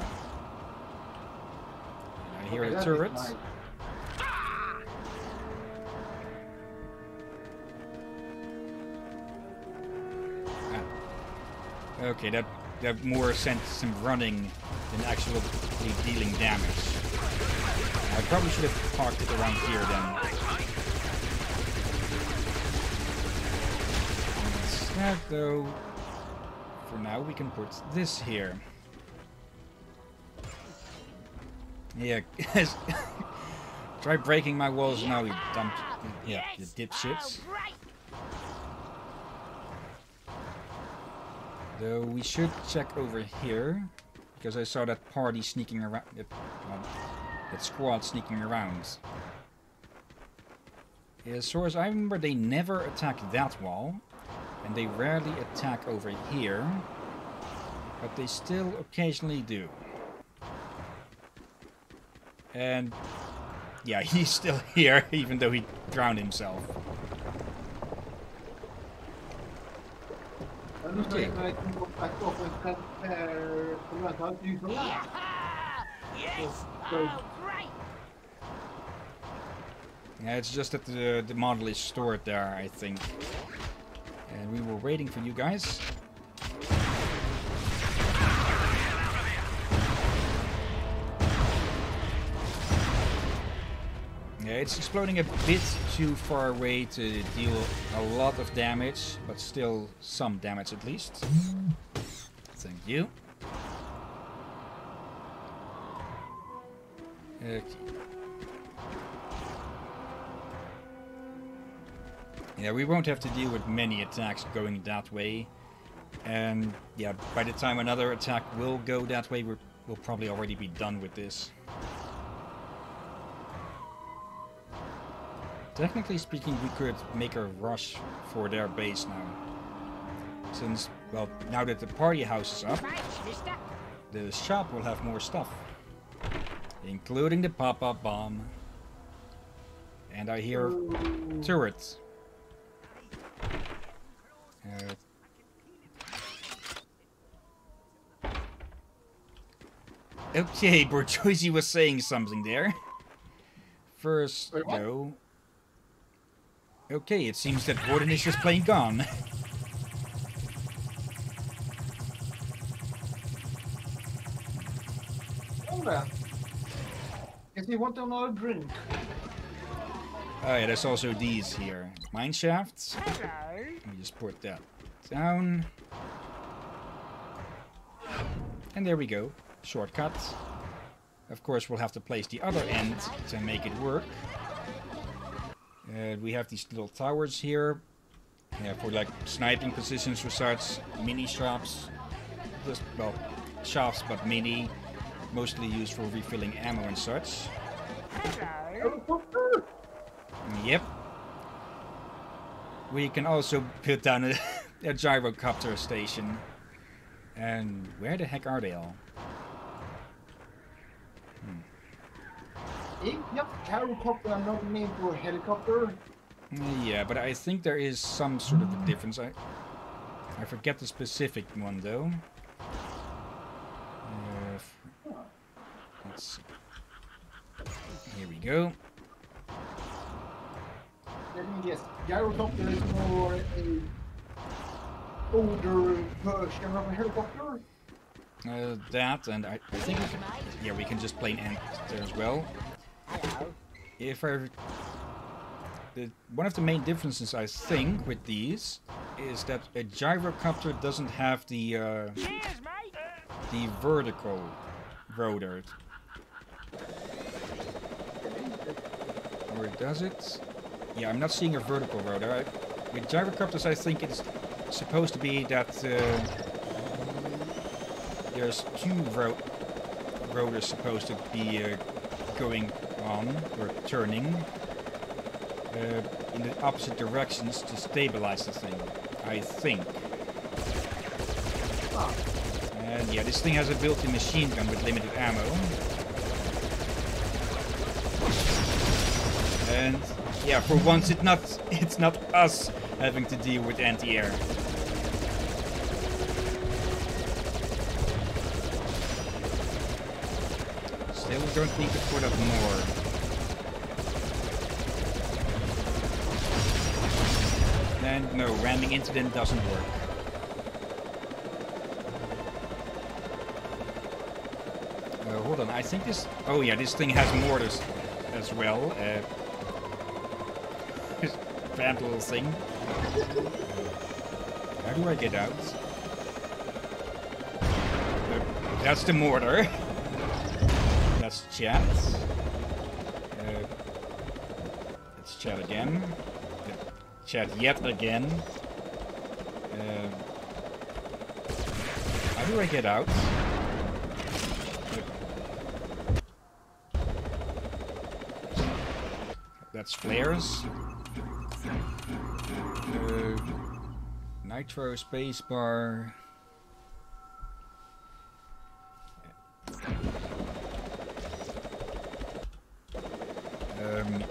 I hear Okay, a turret. nice. Ah. Okay, that that more sends him running than actually dealing damage. I probably should have parked it around here then. Instead, though, for now we can put this here. Yeah. [laughs] Try breaking my walls now, you dumb, yeah, you dipshits. Though we should check over here, because I saw that party sneaking around, that, um, that squad sneaking around. Yeah, far as I remember, they never attacked that wall, and they rarely attack over here, but they still occasionally do. And yeah, [laughs] he's still here, [laughs] even though he drowned himself. Well, Nu ska jag kan gå back off and cut uh, from that out. Use the lab. Yes! So, Oh! Yeah, it's just that the, the model is stored there, I think. And we were waiting for you guys. Yeah, it's exploding a bit too far away to deal a lot of damage, but still some damage at least. Thank you. Okay. Yeah, we won't have to deal with many attacks going that way. And yeah, by the time another attack will go that way, we're, we'll probably already be done with this. Technically speaking, we could make a rush for their base now. Since, well, now that the party house is up, the shop will have more stuff. Including the pop-up bomb. And I hear turrets. Okay, Borjoyzee was saying something there. First, Wait, though. Okay, it seems that Warden is just plain gone. hold on. If you want another drink. Oh yeah, there's also these here. Mine shafts. Hello. Let me just put that down. And there we go. Shortcut. Of course, we'll have to place the other end to make it work. Uh, we have these little towers here. Yeah, for like sniping positions for such. Mini shops. Just, well, shafts, but mini. Mostly used for refilling ammo and such. Hello. Yep. We can also put down a, [laughs] a gyrocopter station. And where the heck are they all? Yep, helicopter, I'm not named for helicopter. Yeah, but I think there is some sort of a difference. I I forget the specific one though. Uh, let's see. Here we go. Me guess. Gyrocopter is more a older version of a helicopter. Uh, that and I, I think yeah we can just plain end there as well. If I the, one of the main differences I think with these is that a gyrocopter doesn't have the uh, the vertical rotor. Or does it? Yeah, I'm not seeing a vertical rotor. I, with gyrocopters, I think it's supposed to be that uh, there's two ro rotors supposed to be uh, going on or turning uh, in the opposite directions to stabilize the thing. I think. And yeah, this thing has a built-in machine gun with limited ammo. And yeah, for once it not [laughs] it's not us having to deal with anti-air. Still don't need to put up more. And no, ramming them doesn't work. Uh, hold on, I think this... Oh yeah, this thing has mortars as well. Uh, bad little thing. How do I get out? Uh, that's the mortar. That's chat. Uh, let's chat again. Chat yet again. Uh, how do I get out? That's flares. Nitro spacebar. Um,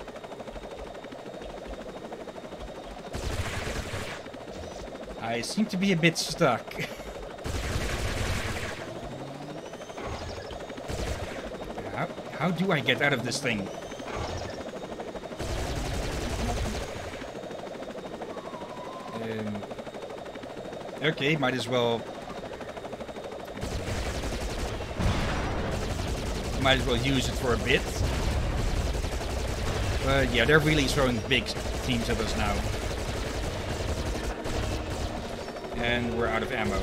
I seem to be a bit stuck. [laughs] how, how do I get out of this thing? Okay, might as well... Might as well use it for a bit. But yeah, they're really throwing big teams at us now. And we're out of ammo.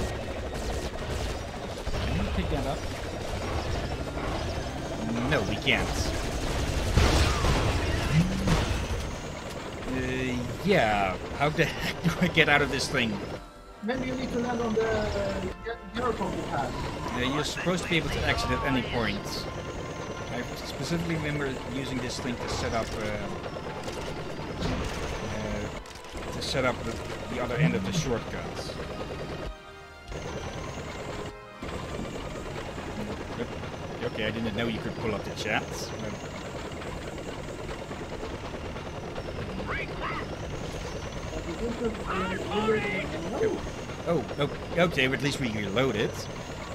Can we pick that up? No, we can't. Uh, yeah, how the [laughs] heck do I get out of this thing? Maybe you need to land on the uh, gyrocopter pad. Uh, you're supposed to be able to exit at any point. I specifically remember using this thing to set up uh, uh, to set up the, the other end of the shortcuts. Okay, I didn't know you could pull up the chats. Oh, oh, okay, at least we reloaded.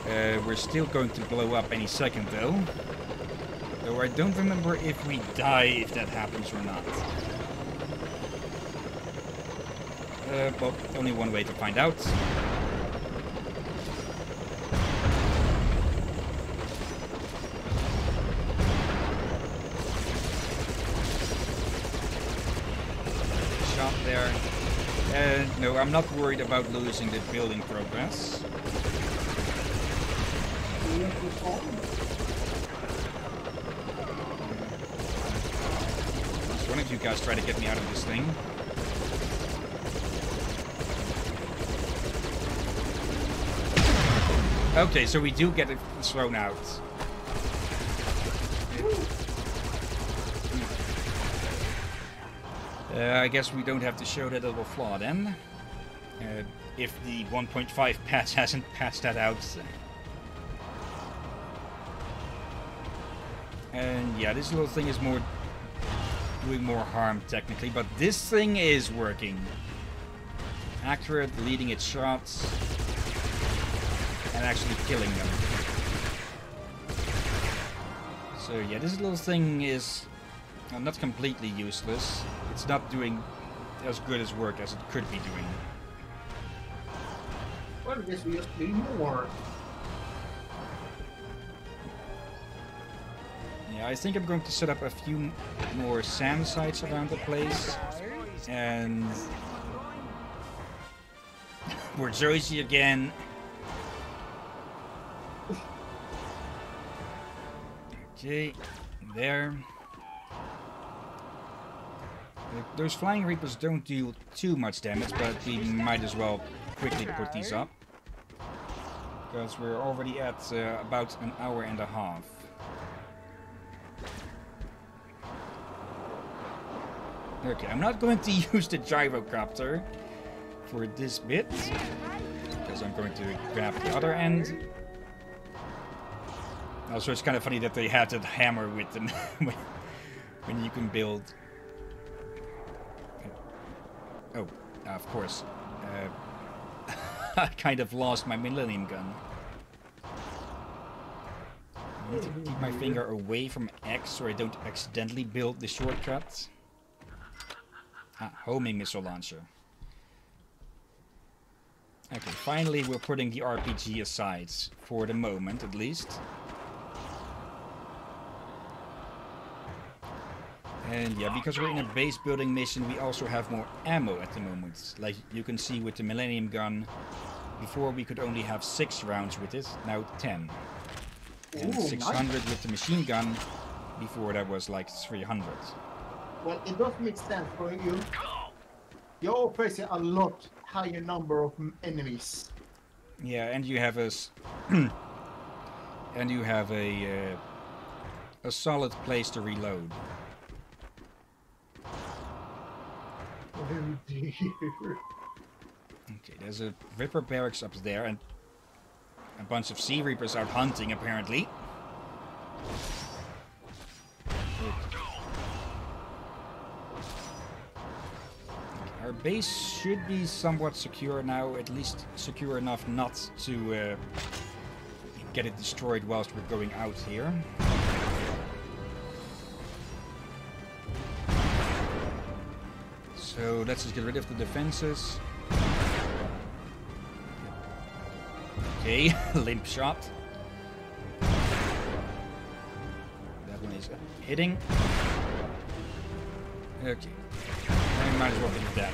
Uh, we're still going to blow up any second, though. Though I don't remember if we die if that happens or not. Uh, only one way to find out. Shot there. Uh, no, I'm not worried about losing the building progress. Just one of you guys try to get me out of this thing. Okay, so we do get it thrown out. Uh, I guess we don't have to show that little flaw then. If the 1.5 patch [laughs] hasn't passed that out. And yeah, this little thing is more doing more harm technically, but this thing is working. Accurate, leading its shots, and actually killing them. So yeah, this little thing is uh, not completely useless. It's not doing as good as work as it could be doing. I we just need more. Yeah, I think I'm going to set up a few more SAM sites around the place. And... Borjoyzee again. Okay, there. Those Flying Reapers don't do too much damage, but we might as well quickly put these up. Because we're already at uh, about an hour and a half. Okay, I'm not going to [laughs] use the gyrocopter for this bit. Because I'm going to grab the other end. Also, it's kind of funny that they had that hammer with them [laughs] when you can build. Oh, of course. Uh, [laughs] I kind of lost my Millennium Gun. I need to keep my finger away from X so I don't accidentally build the shortcut. Ah, homing missile launcher. Okay, finally we're putting the RPG aside, for the moment at least. And yeah, because we're in a base building mission, we also have more ammo at the moment. Like you can see with the Millennium Gun, before we could only have 6 rounds with it, now 10. And Ooh, 600 nice. with the machine gun, before that was like 300. Well, it does make sense for you. You're facing a lot higher number of enemies. Yeah, and you have a... [clears throat] and you have a uh, a solid place to reload. Okay, there's a Ripper barracks up there and a bunch of Sea Reapers out hunting apparently. Our base should be somewhat secure now, at least secure enough not to uh, get it destroyed whilst we're going out here. So let's just get rid of the defenses. Okay, [laughs] limp shot. That one is hitting. Okay. I might as well finish that.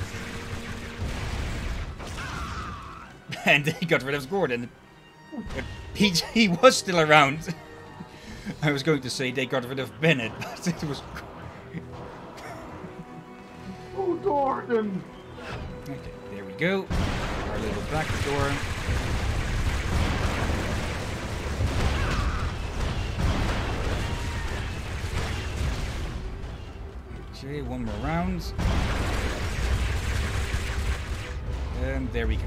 [laughs] and he got rid of Gordon. But he, [laughs] he was still around. I was going to say they got rid of Bennett, but it was... Gordon! Okay, there we go. Our little back door. Okay, one more round. And there we go.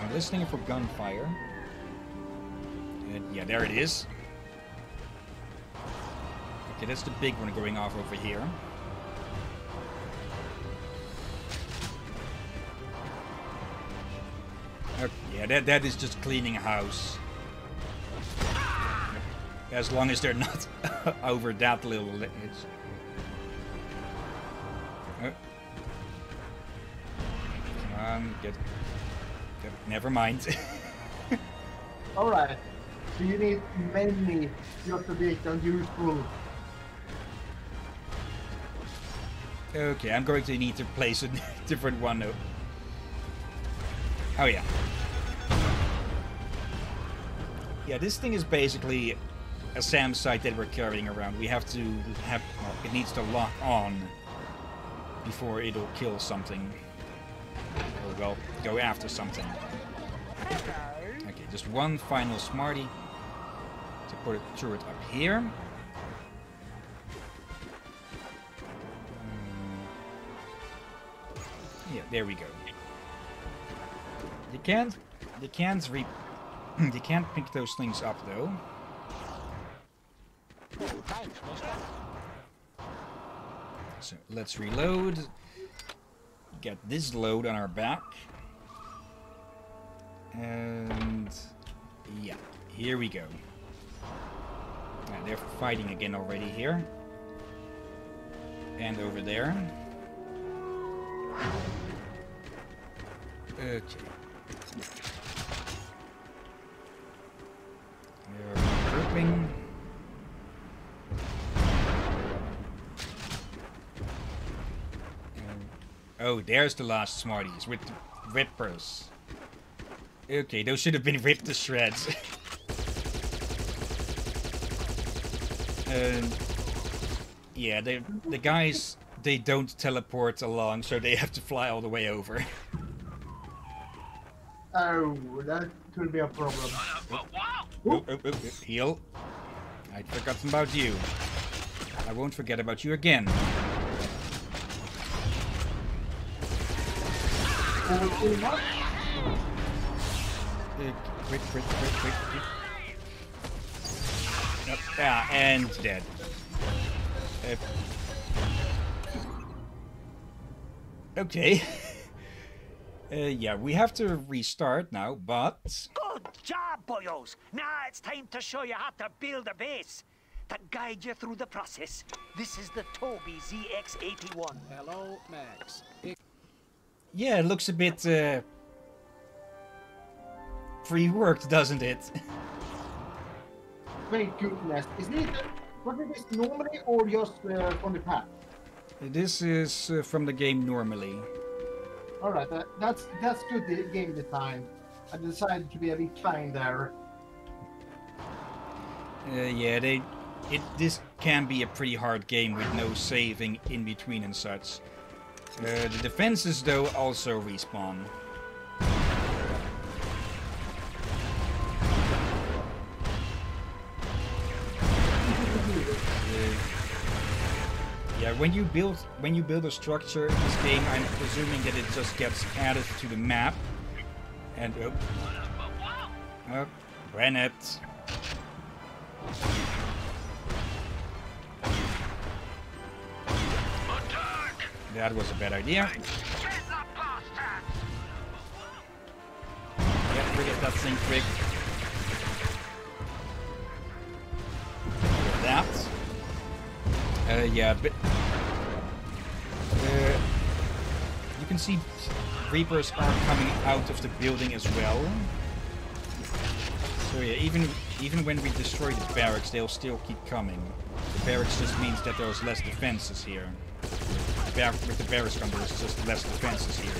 I'm listening for gunfire. And yeah, there it is. Okay, that's the big one going off over here. Okay, yeah, that, that is just cleaning house. As long as they're not [laughs] over that little ledge. Oh. Come on, get, get... Never mind. [laughs] Alright. So you need many just to be unuseful. Okay, I'm going to need to place a [laughs] different one though. Oh yeah. Yeah, this thing is basically a SAM site that we're carrying around. We have to have, well, it needs to lock on before it'll kill something. Or, well, go after something. Okay, just one final Smarty to put it, through it up here. There we go. [clears throat] They can't, They can't re, you can't pick those things up though. So let's reload. Get this load on our back. And yeah, here we go. Yeah, they're fighting again already here. And over there. Okay. They're grouping. And- Oh, there's the last Smarties with rippers. Okay, those should have been ripped to shreds. and [laughs] um, yeah, the guys they don't teleport along, so they have to fly all the way over. [laughs] Oh, that could be a problem. Oh, oh, oh, heal. I'd forgotten about you. I won't forget about you again. Uh, quit, quit, quit, quit. Nope. Ah, and dead. Uh, okay. [laughs] uh, yeah, we have to restart now, but... Good job, boyos! Now it's time to show you how to build a base. To guide you through the process, this is the Toby ZX81. Hello, Max. Pick Yeah, it looks a bit, uh... Pre-worked, doesn't it? [laughs] Thank goodness. Isn't it? Was it this normally or just uh, from the pack? this is uh, from the game normally. Alright, that, that's that's good the game design. I decided to be a bit fine there. Uh, yeah, they, it this can be a pretty hard game with no saving in between and such. Uh, the defenses though also respawn. when you build when you build a structure in this game, I'm presuming that it just gets added to the map. And oh, oh granite. That was a bad idea. Get rid of that thing quick. That. Uh, yeah, but... Uh, you can see Reapers are coming out of the building as well. So yeah, even even when we destroy the barracks, they'll still keep coming. The barracks just means that there's less defenses here. Bar with the barracks gun, there's just less defenses here.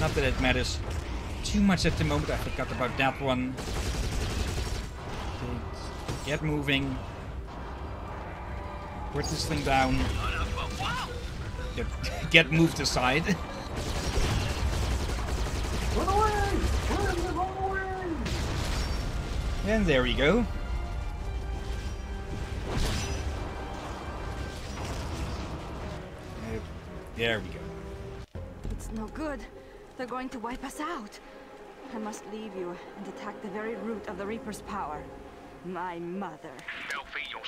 Not that it matters too much at the moment. I forgot about that one. Get moving. Put this thing down. Get, get moved aside. Run away! Run, run away! And there we go. Uh, there we go. It's no good. They're going to wipe us out. I must leave you and attack the very root of the Reaper's power. My mother.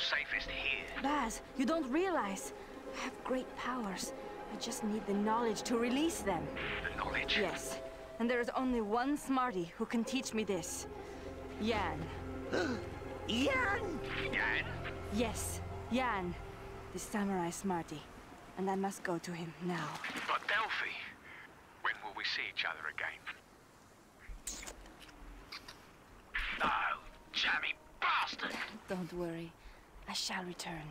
Safest here. Baz, you don't realize. I have great powers. I just need the knowledge to release them. The knowledge. Yes. And there is only one smarty who can teach me this. Yan. [gasps] Yan? Yan? Yes, Yan. The samurai smarty. And I must go to him now. But Delphi, when will we see each other again? No, jammy bastard! Don't worry. I shall return.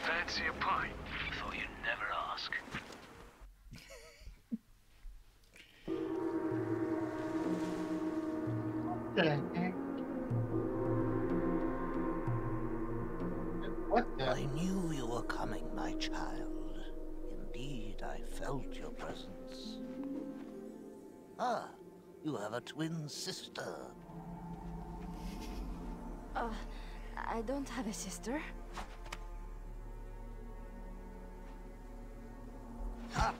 Fancy a pint? Thought you'd never ask. The heck? What the? I knew you were coming, my child. Indeed, I felt your presence. Ah, you have a twin sister. Uh, I don't have a sister. Ha!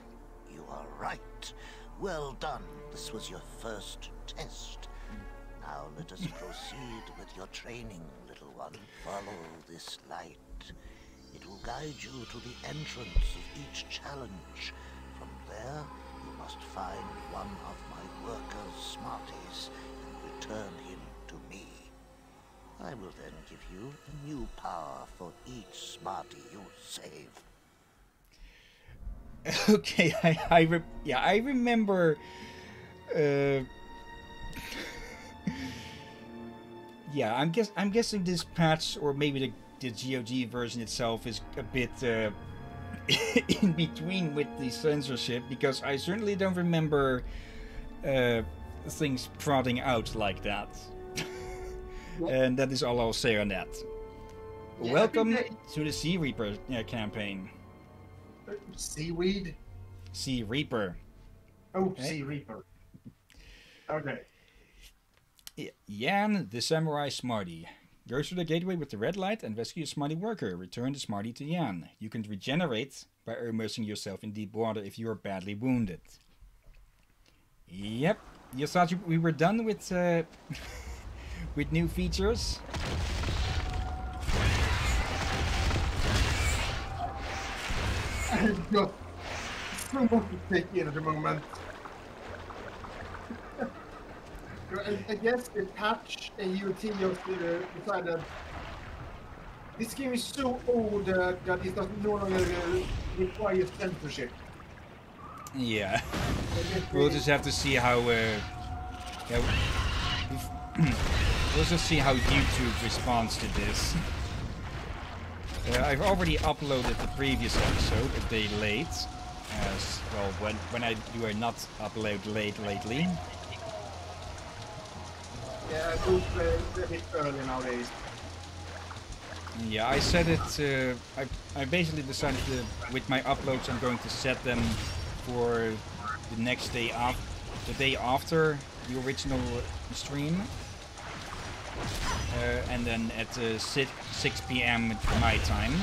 You are right. Well done. This was your first test. Now let us [laughs] proceed with your training, little one. Follow this light. It will guide you to the entrance of each challenge. From there, you must find one of my workers' smarties and return me. I will then give you a new power for each smartie you save. [laughs] okay, I, I yeah, I remember. Uh, [laughs] yeah, I'm guess I'm guessing this patch or maybe the the GOG version itself is a bit uh, [laughs] in between with the censorship because I certainly don't remember uh, things prodding out like that. And that is all I'll say on that. Yeah, Welcome to the Sea Reaper uh, campaign. Seaweed? Sea Reaper. Oh, Eh? Sea Reaper. Okay. Yan, the samurai smarty. Go through the gateway with the red light and rescue a smarty worker. Return the smarty to Yan. You can regenerate by immersing yourself in deep water if you are badly wounded. Yep. You thought you, we were done with uh, [laughs] with new features? I've got so much to take in at the moment. I, I guess the patch and UT just uh, decided this game is so old uh, that it does no longer uh, require censorship. Yeah. We'll just have to see how. Uh, yeah, we'll just see how YouTube responds to this. Uh, I've already uploaded the previous episode a day late. As well, when when I do I not upload late lately? Yeah, a bit early nowadays. Yeah, I said it. Uh, I I basically decided to, with my uploads, I'm going to set them for the next day after the day after the original stream. Uh, and then at uh, 6, 6 p.m. my time,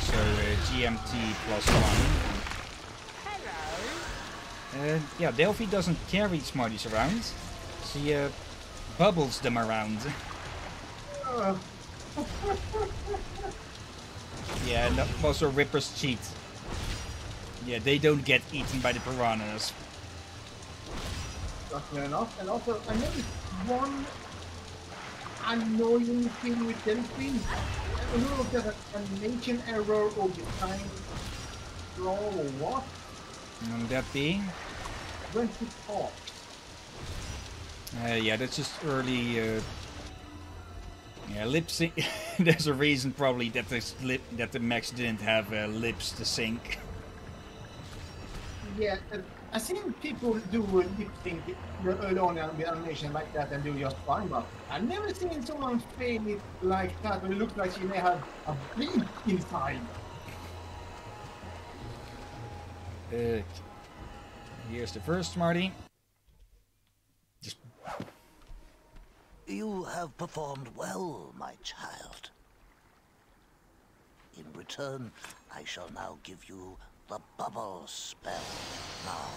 so uh, GMT plus one. Uh, yeah, Delphi doesn't carry Smarties around. She uh, bubbles them around. [laughs] Yeah, and also Rippers cheat. Yeah, they don't get eaten by the piranhas. That's fair enough. And also, I noticed one annoying thing with Delphine. I don't know if there's an animation error or design flaw or what. And that be? When she talks. Uh, yeah, that's just early. Uh, yeah, lip sync. [laughs] There's a reason probably that the lip that the Meccs didn't have uh, lips to sync. Yeah, I've seen people do a lip sync early on with animation like that and do just fine, but I've never seen someone fail it like that when it looks like she may have a bleep inside. Uh, here's the first Marty. Just You have performed well, my child. In return, I shall now give you the bubble spell. Now,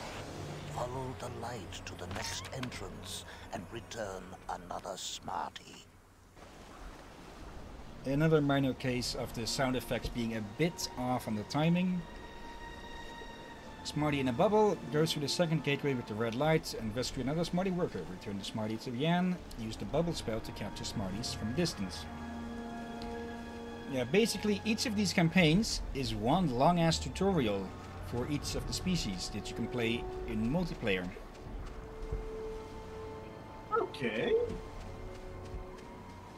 follow the light to the next entrance and return another Smartie. another minor case of the sound effects being a bit off on the timing. Smarty in a bubble goes through the second gateway with the red light and rescue another Smarty worker. Return the Smarty to Yan. Use the bubble spell to capture Smarties from distance. Yeah, basically each of these campaigns is one long ass tutorial for each of the species that you can play in multiplayer. Okay.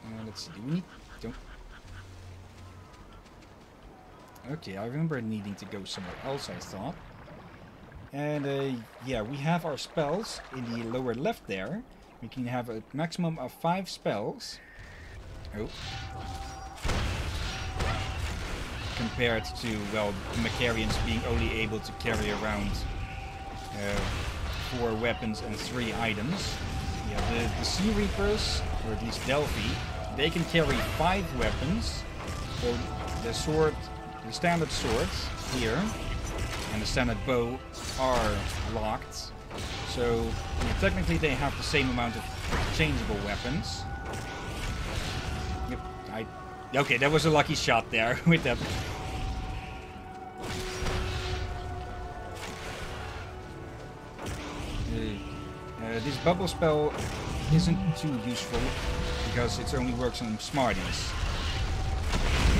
Uh, let's see, do we need... Don't... Okay, I remember needing to go somewhere else, I thought. And uh, yeah, we have our spells in the lower left there. We can have a maximum of five spells. Oh. Compared to, well, Meccaryns being only able to carry around uh, four weapons and three items. Yeah, the, the Sea Reapers, or at least Delphi, they can carry five weapons. So the sword, the standard swords here, and the standard bow are locked. So yeah, technically they have the same amount of changeable weapons. Okay, that was a lucky shot there [laughs] with that. Uh, uh, this bubble spell isn't too useful because it only works on Smarties.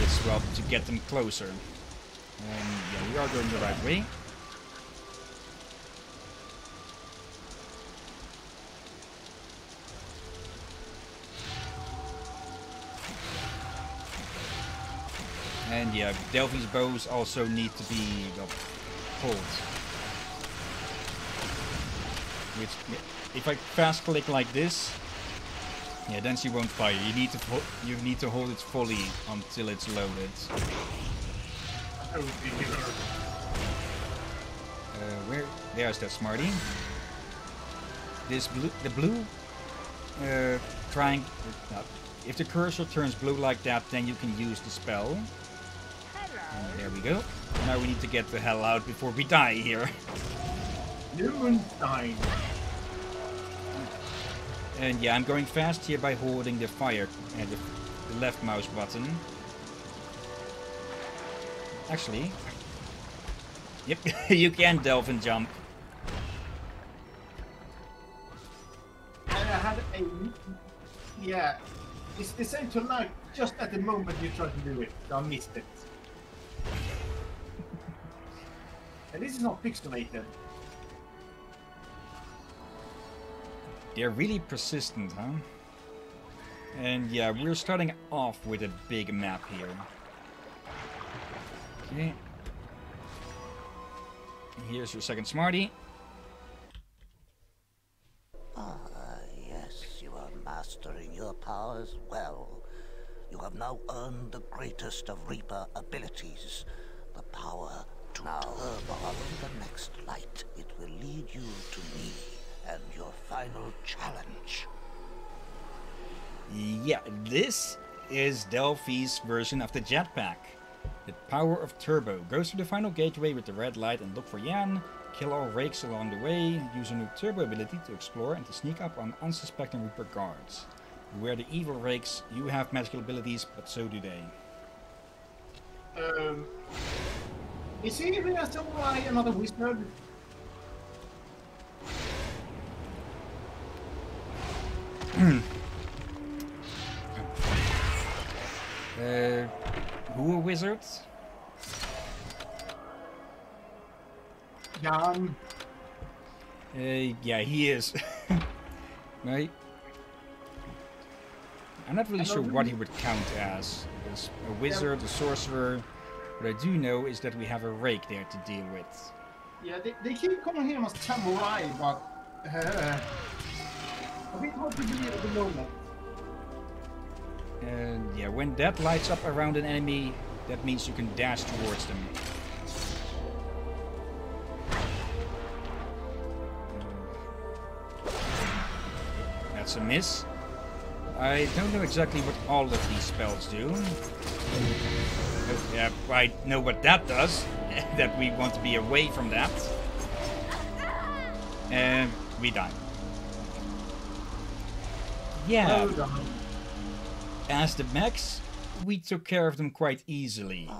It's well to get them closer. And yeah, we are going the right way. And yeah, Delphi's bows also need to be well, pulled. Which, if I fast click like this, yeah, then she won't fire. You need to you need to hold it fully until it's loaded. Oh dear. Uh, where? There's that Smarty. This blue, the blue uh, triangle. Uh, if the cursor turns blue like that, then you can use the spell. There we go. Now we need to get the hell out before we die here. Noontime. And yeah, I'm going fast here by holding the fire and the, the left mouse button. Actually, yep, [laughs] you can delve and jump. And I had a. Yeah. It's the same to life just at the moment you try to do it. So I missed it. And this is not pixelated. They're really persistent, huh? And yeah, we're starting off with a big map here. Okay. Here's your second Smarty. Ah, yes, you are mastering your powers well. You have now earned the greatest of Reaper abilities, the power to now follow the next light. It will lead you to me and your final challenge. Yeah, this is Delphi's version of the jetpack. The power of Turbo. Goes through the final gateway with the red light and look for Yan. Kill all rakes along the way. Use a new Turbo ability to explore and to sneak up on unsuspecting Reaper guards. Beware the evil rakes. You have magical abilities, but so do they. Um, is he really a samurai another wizard? [clears throat] Uh, who are wizards? Jan. Uh, yeah, he is. [laughs] right? I'm not really sure what he would count as. As a wizard, a sorcerer. What I do know is that we have a rake there to deal with. Yeah, they, they keep calling him a samurai, but uh, a bit hard to believe at the moment. And yeah, when that lights up around an enemy, that means you can dash towards them. That's a miss. I don't know exactly what all of these spells do. Yeah, I know what that does. [laughs] that we want to be away from that. And we die. Yeah. As the Meccs, we took care of them quite easily.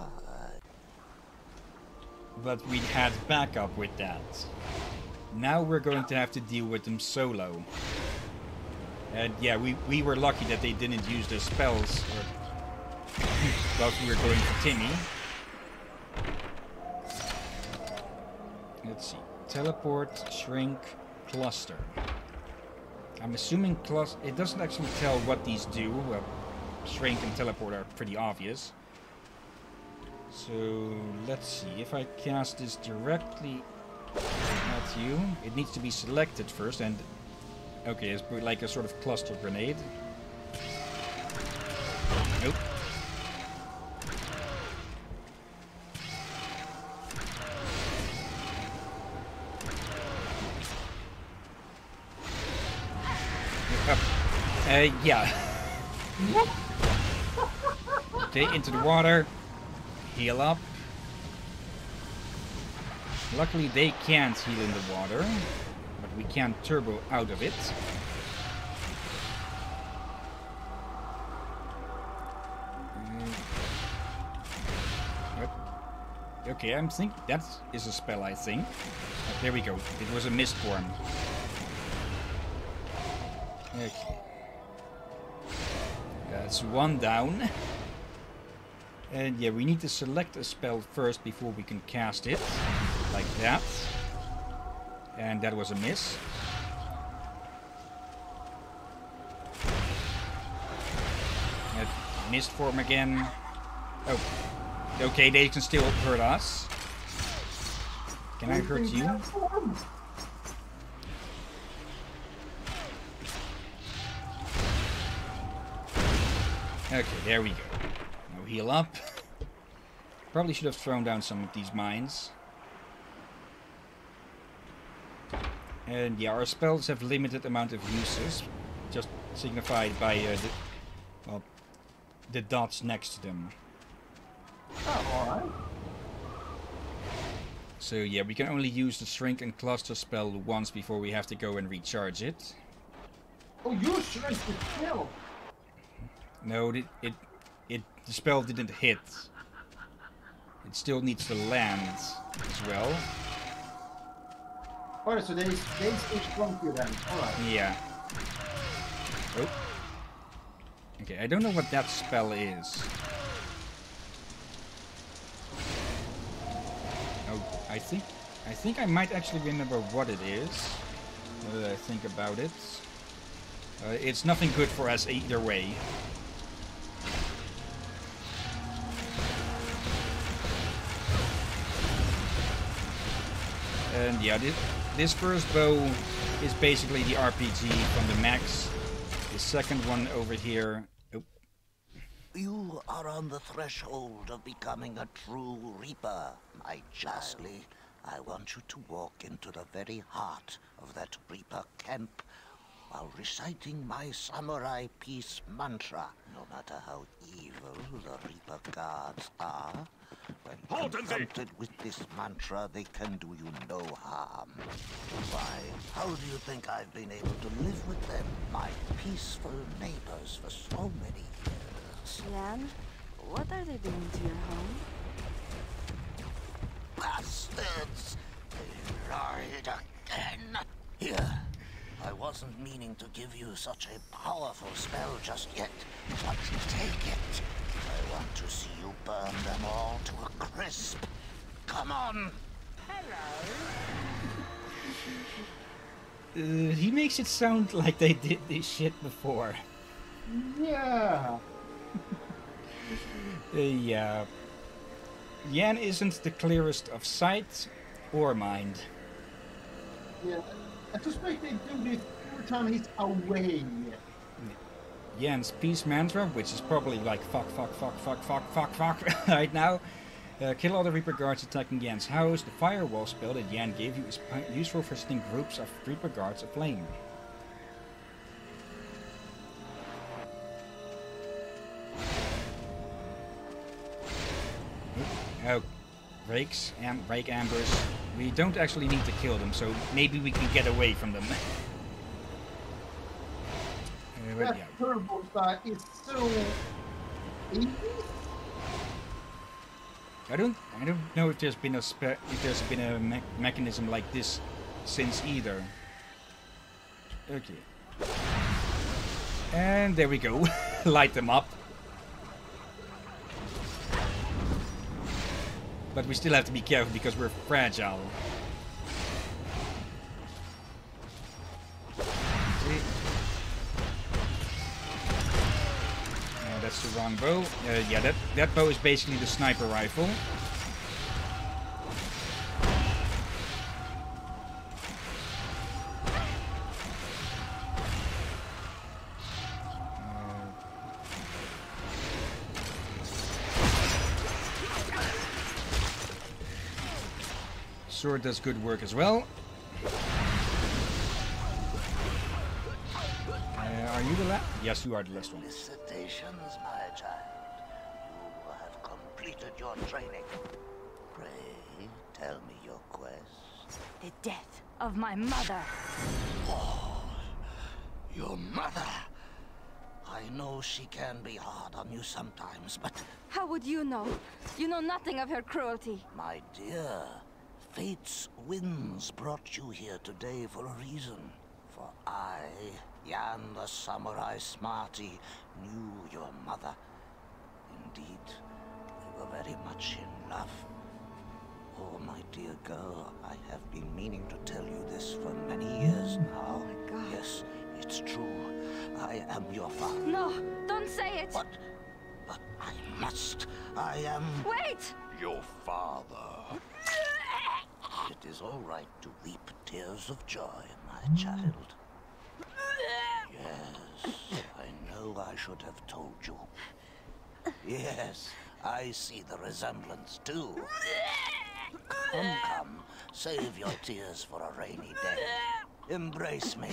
But we had backup with that. Now we're going to have to deal with them solo. And yeah, we, we were lucky that they didn't use their spells or whilst we are going for Timmy. Let's see. Teleport, shrink, cluster. I'm assuming cluster. It doesn't actually tell what these do. Well, shrink and teleport are pretty obvious. So let's see. If I cast this directly at you, it needs to be selected first. And okay, it's like a sort of cluster grenade. Nope. Up. Uh, yeah. okay, into the water. Heal up. Luckily they can't heal in the water, but we can turbo out of it. Mm. Okay, I'm think that is a spell, I think. Uh, there we go. It was a mist form. Okay. That's one down. And yeah, we need to select a spell first before we can cast it. Like that. And that was a miss. Uh, mist form again. Oh. Okay, they can still hurt us. Can I hurt you? Okay, there we go. Now heal up. [laughs] Probably should have thrown down some of these mines. And yeah, our spells have limited amount of uses, just signified by uh, the, well, the dots next to them. Oh, alright. So yeah, we can only use the shrink and cluster spell once before we have to go and recharge it. Oh, you shrink the kill. No, it, it, it, the spell didn't hit. It still needs to land as well. Alright, so they, they still shrunk you then. Alright. Yeah. Oh. Okay, I don't know what that spell is. Oh, I think I think I might actually remember what it is. Now that I think about it. Uh, it's nothing good for us either way. And yeah, this, this first bow is basically the RPG from the Meccs. The second one over here. Oh, You are on the threshold of becoming a true Reaper, my Justly. I want you to walk into the very heart of that Reaper camp while reciting my samurai peace mantra. No matter how evil the Reaper guards are, when Hold confronted with this mantra, they can do you no harm. Why, how do you think I've been able to live with them, my peaceful neighbors, for so many years? Yan, what are they doing to your home? Bastards! They lied again! Here, I wasn't meaning to give you such a powerful spell just yet, but take it. I want to see you burn them all to a crisp. Come on! [laughs] Uh, he makes it sound like they did this shit before. Yeah. [laughs] Uh, yeah. Yan isn't the clearest of sight or mind. Yeah. I suspect they do this every time he's away. Yan's peace mantra, which is probably like fuck, fuck, fuck, fuck, fuck, fuck, fuck [laughs] right now. Uh, kill all the Reaper guards attacking Yan's house. The firewall spell that Yan gave you is useful for setting groups of Reaper guards aflame. Oh, rakes and rake ambers. We don't actually need to kill them, so maybe we can get away from them. [laughs] Uh, That yeah. turbo is so easy. I don't, I don't know if there's been a spe- if there's been a me- mechanism like this since either. Okay. And there we go. [laughs] Light them up. But we still have to be careful because we're fragile. See? Uh, that's the wrong bow. Uh, yeah, that, that bow is basically the sniper rifle. Sword does good work as well. Uh, are you the last? Yes, you are the last one. Felicitations, my child. You have completed your training. Pray, tell me your quest. The death of my mother. Oh, Your mother! I know she can be hard on you sometimes, but How would you know? You know nothing of her cruelty. my dear, fate's winds brought you here today for a reason. For I, Yan the Samurai Smarty, knew your mother. Indeed, they were very much in love. Oh, my dear girl, I have been meaning to tell you this for many years mm. now. Oh my God. Yes, it's true. I am your father. No, don't say it. But, but I must. I am Wait! your father. [laughs] It is all right to weep tears of joy, my child. Yes, I know I should have told you. Yes, I see the resemblance too. Come, come, save your tears for a rainy day. Embrace me.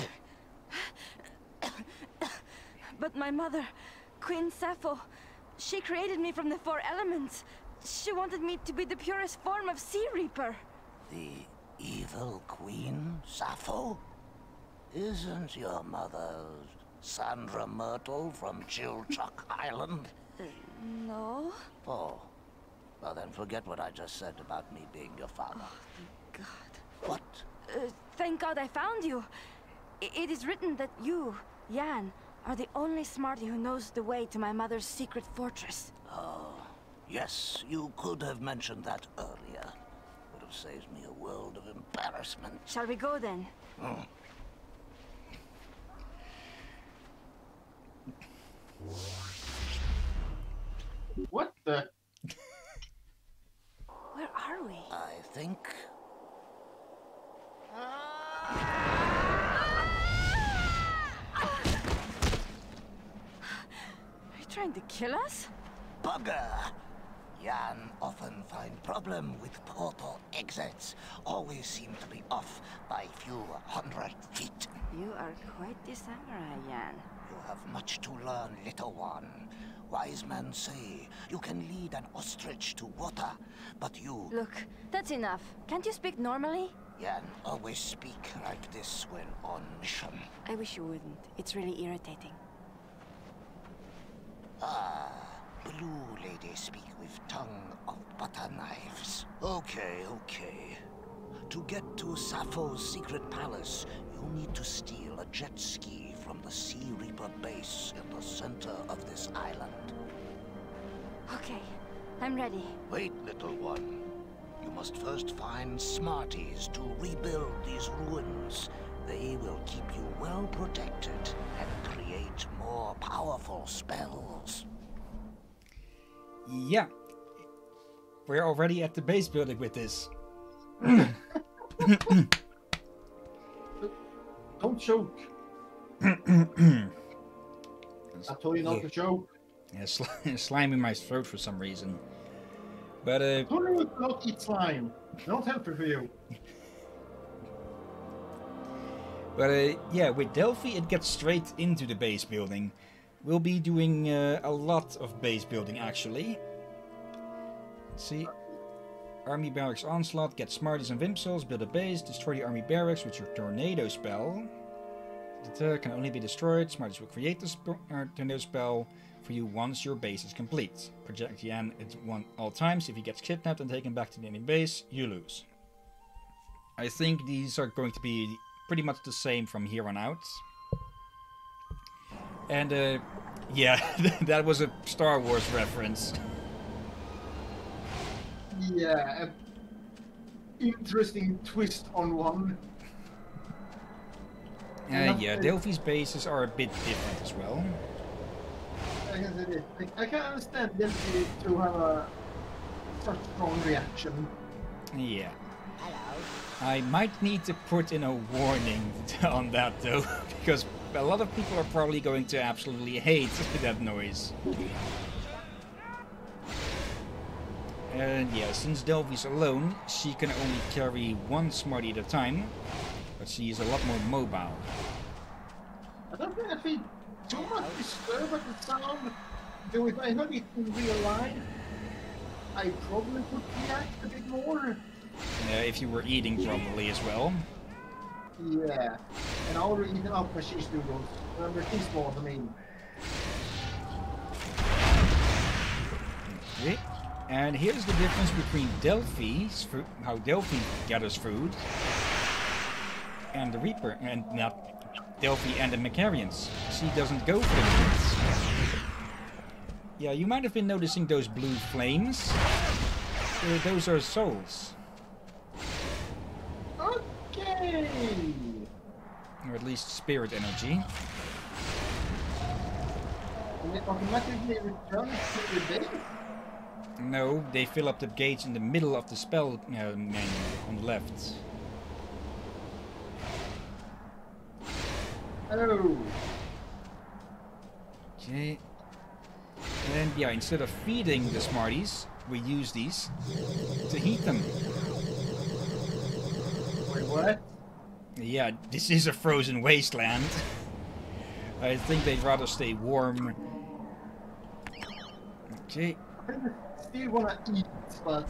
But my mother, Queen Sappho, she created me from the four elements. She wanted me to be the purest form of Sea Reaper. The evil queen, Sappho? Isn't your mother Sandra Myrtle from Chilchuck [laughs] Island? No? Oh, well then forget what I just said about me being your father. Oh, thank God. What? Uh, thank God I found you. I- it is written that you, Yan, are the only smarty who knows the way to my mother's secret fortress. Oh, yes, you could have mentioned that earlier. Would have saved me a world of embarrassment. Shall we go then? What the? Where are we? I think Are you trying to kill us? bugger. Yan often find problem with portal exits. Always seem to be off by few hundred feet. You are quite the samurai, Yan. You have much to learn, little one. Wise men say you can lead an ostrich to water, but you, Look, that's enough. Can't you speak normally? Yan, always speak like this when on mission. I wish you wouldn't. It's really irritating. Ah. Blue lady speak with tongue of butter knives. Okay, okay. To get to Sappho's secret palace, you'll need to steal a jet ski from the Sea Reaper base in the center of this island. Okay, I'm ready. Wait, little one. You must first find Smarties to rebuild these ruins. They will keep you well protected and create more powerful spells. Yeah. We're already at the base building with this. [coughs] Don't choke. [coughs] I told you not to choke. Yeah, sli- [laughs] slime in my throat for some reason. But uh, to not eat slime. Not healthy for you. [laughs] but uh, yeah, with Delphi it gets straight into the base building. We'll be doing uh, a lot of base building actually. Let's see. Army barracks onslaught, get smarties and Vimsels, build a base, destroy the army barracks with your tornado spell. The can only be destroyed. Smarties will create the uh, tornado spell for you once your base is complete. Project Yan at one all times. If he gets kidnapped and taken back to the enemy base, you lose. I think these are going to be pretty much the same from here on out. And uh, yeah, [laughs] that was a Star Wars reference. Yeah. a Interesting twist on one. Uh, yeah, Delphi's bases are a bit different as well. I guess it is. I, I can understand Delphi to have a such strong reaction. Yeah. Hello. I might need to put in a warning [laughs] on that though, [laughs] because a lot of people are probably going to absolutely hate [laughs] that noise. And yeah, since Delphi's alone, she can only carry one Smarty at a time, but she is a lot more mobile. I don't think I'd be too much disturbed at the sound. Though if I heard it in real life, I probably would react a bit more. Uh, if you were eating probably as well. Yeah. And I already eaten up my cheese noodles. Remember, too small for me. Okay. And here's the difference between Delphi's how Delphi gathers food, and the Reaper, and not Delphi and the Meccaryns. She doesn't go for the meats. Yeah, you might have been noticing those blue flames. Uh, those are souls, Or at least spirit energy. It automatically returns to the base. No, they fill up the gates in the middle of the spell uh, menu on the left. Oh. Okay. And yeah, instead of feeding the Smarties, we use these to heat them. Wait, what? Yeah, this is a frozen wasteland. [laughs] I think they'd rather stay warm. Okay. I still wanna eat, but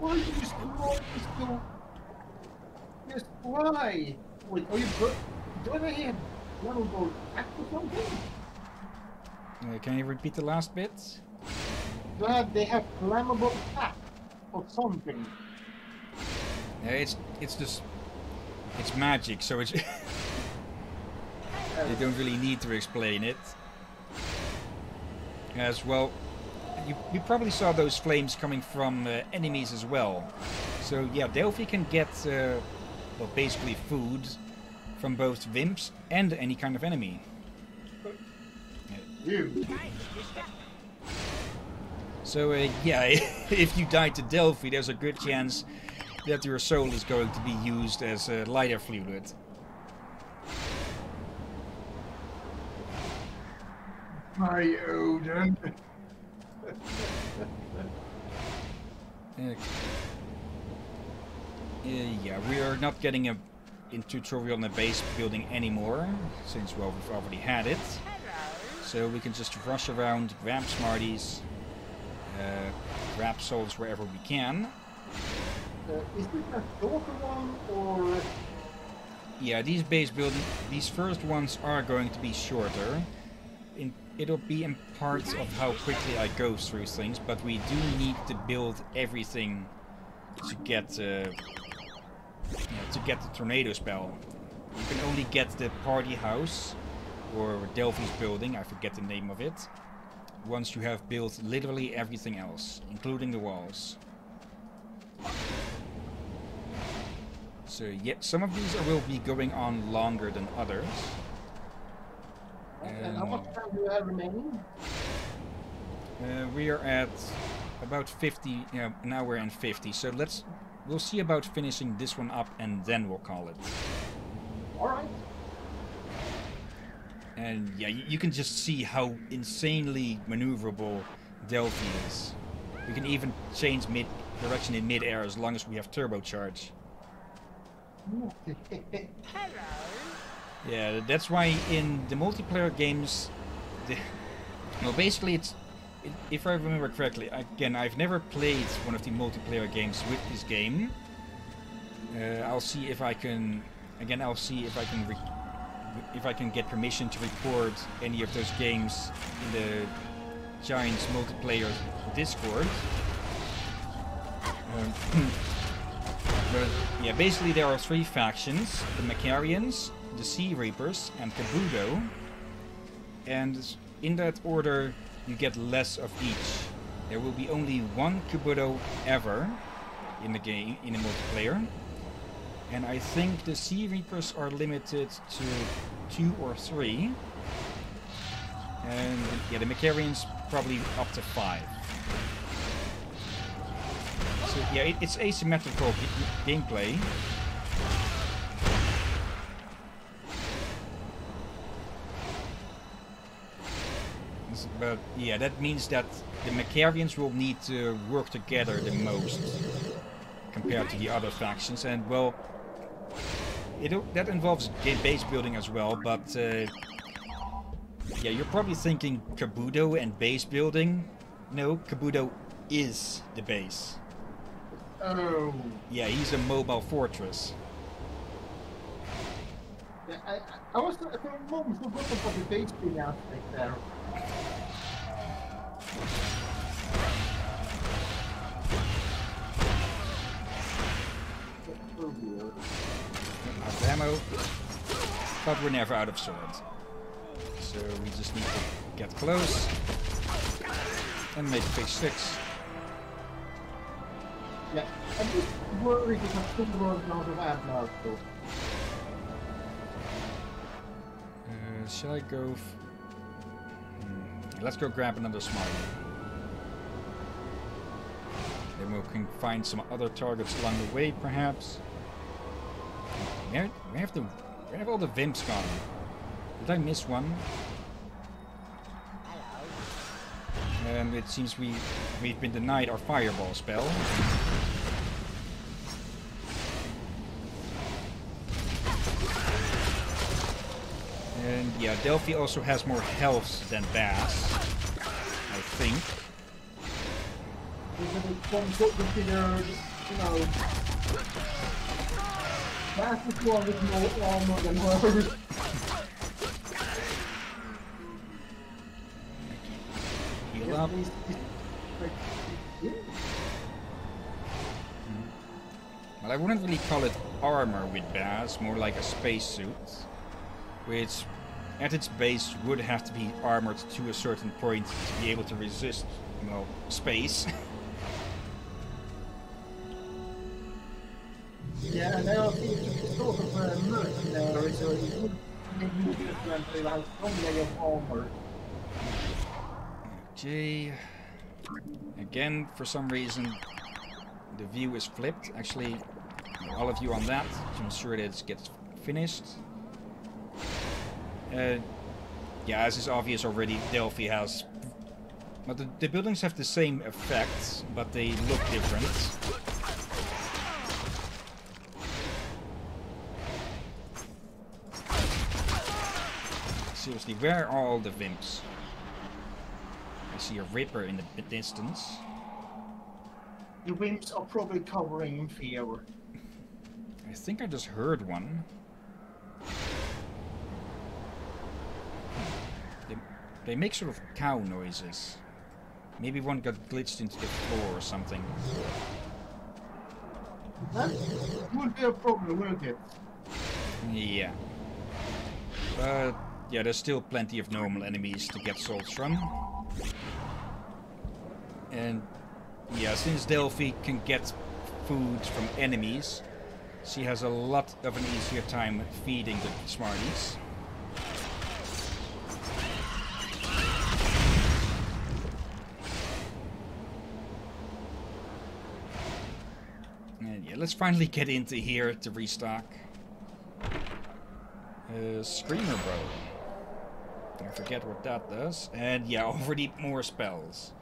why you just want this to just why? Wait, are you bur- do I have flammable act or something? Uh, can you repeat the last bit? Have, they have flammable act or something? It's it's just it's magic, so it's [laughs] you don't really need to explain it. As well, you, you probably saw those flames coming from uh, enemies as well. So yeah, Delphi can get uh, well basically food from both Vimps and any kind of enemy. You. So uh, yeah, [laughs] if you die to Delphi, there's a good chance that your soul is going to be used as a lighter fluid. My Odin. Okay. Uh, yeah, we are not getting a in tutorial on the base building anymore, since well we've already had it. So we can just rush around, grab Smarties, uh, grab souls wherever we can. Uh, is this a shorter one or Yeah, these base building, these first ones are going to be shorter. In it'll be in parts of how quickly I go through things, but we do need to build everything to get uh, yeah, to get the tornado spell. You can only get the party house or Delphi's building, I forget the name of it, once you have built literally everything else, including the walls. So yeah, some of these will be going on longer than others. And how much time do you have remaining? Uh, we are at about 50, yeah, an hour and 50. So let's, we'll see about finishing this one up and then we'll call it. Alright. And yeah, you, you can just see how insanely maneuverable Delphi is. We can even change mid direction in mid-air as long as we have turbocharge. Yeah, that's why in the multiplayer games, the, well, basically it's, i- if I remember correctly, again, I've never played one of the multiplayer games with this game. Uh, I'll see if I can, again, I'll see if I can, if I can get permission to record any of those games in the Giants multiplayer Discord. Um, [clears throat] yeah, basically there are three factions: the Meccaryns, the Sea Reapers, and Kabuto. And in that order, you get less of each. There will be only one Kabuto ever in the game in the multiplayer. And I think the Sea Reapers are limited to two or three. And yeah, the Meccaryns probably up to five. So yeah, it, it's asymmetrical gameplay. But yeah, that means that the Meccaryns will need to work together the most compared to the other factions, and well, it that involves game base building as well. But uh, yeah, you're probably thinking Kabuto and base building. No, Kabuto is the base. Oh. Yeah, he's a mobile fortress. Yeah, I, I- was at the moment forgotten about the base building aspect there. Out of ammo, but we're never out of swords. So we just need to get close and make phase six. Yeah, I'm just worried if I'm still running out of though. Uh, shall I go? Hmm, Let's go grab another smart. Then we can find some other targets along the way, perhaps. Where, where have the where have all the vimps gone? Did I miss one? And it seems we we've been denied our fireball spell. And yeah, Delphi also has more health than Baz. I think. One with more armor than hers. [laughs] Up. It's- it's- like, yeah. Well, I wouldn't really call it armor with Baz, more like a spacesuit. Which, at its base, would have to be armored to a certain point to be able to resist, well, space. [laughs] Yeah, and think it's sort of a mercenary, so it would with like some layer of armor. Okay. Again, for some reason, the view is flipped. Actually, all of you on that to ensure that it gets finished. Uh, yeah, as is obvious already, Delphi has... But the, the buildings have the same effects, but they look different. Seriously, where are all the Vimps? See a Ripper in the distance. The Vimps are probably covering in fear. I think I just heard one. The- They make sort of cow noises. Maybe one got glitched into the floor or something. That would be a problem, wouldn't it? Yeah. But yeah, there's still plenty of normal enemies to get souls from. And yeah, since Delphi can get food from enemies, she has a lot of an easier time feeding the Smarties. And yeah, let's finally get into here to restock. Uh, Screamer Bow. I forget what that does. And yeah, [laughs] already more spells.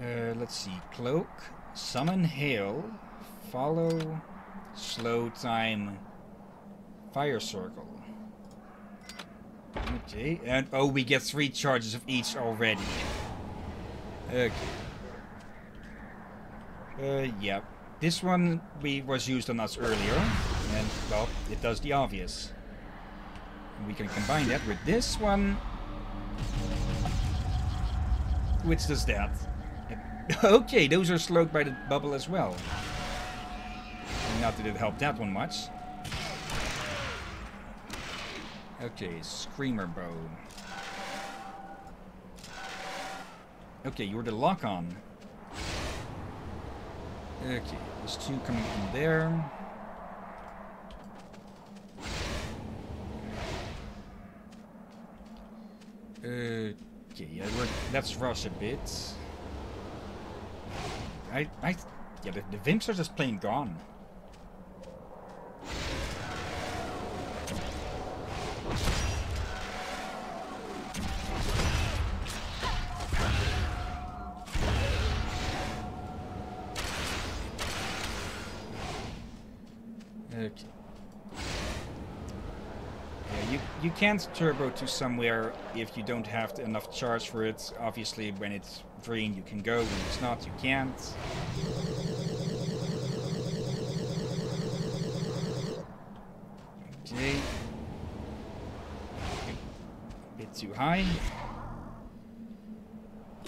Uh, let's see. Cloak, Summon Hail, Follow, Slow Time, Fire Circle. Okay, and oh, we get three charges of each already. Okay. Uh, yeah. This one we was used on us earlier, and well, it does the obvious. We can combine that with this one, which does that. [laughs] okay, those are slowed by the bubble as well. Not that it helped that one much. Okay, Screamer Bow. Okay, you're the lock-on. Okay, there's two coming from there. Okay, yeah, let's rush a bit. I, I, yeah, the, the Vimps are just plain gone. Can't turbo to somewhere if you don't have enough charge for it. Obviously, when it's green, you can go. When it's not, you can't. Okay. A bit too high.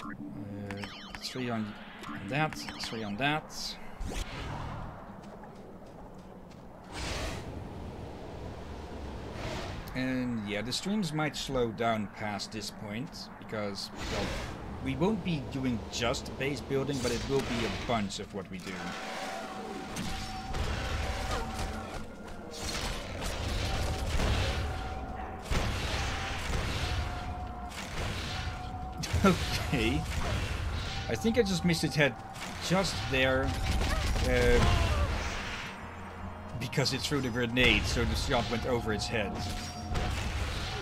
Uh, three on that, three on that. And yeah, the streams might slow down past this point, because, well, we won't be doing just base building, but it will be a bunch of what we do. [laughs] okay. I think I just missed its head just there. Uh, because it threw the grenade, so the shot went over its head.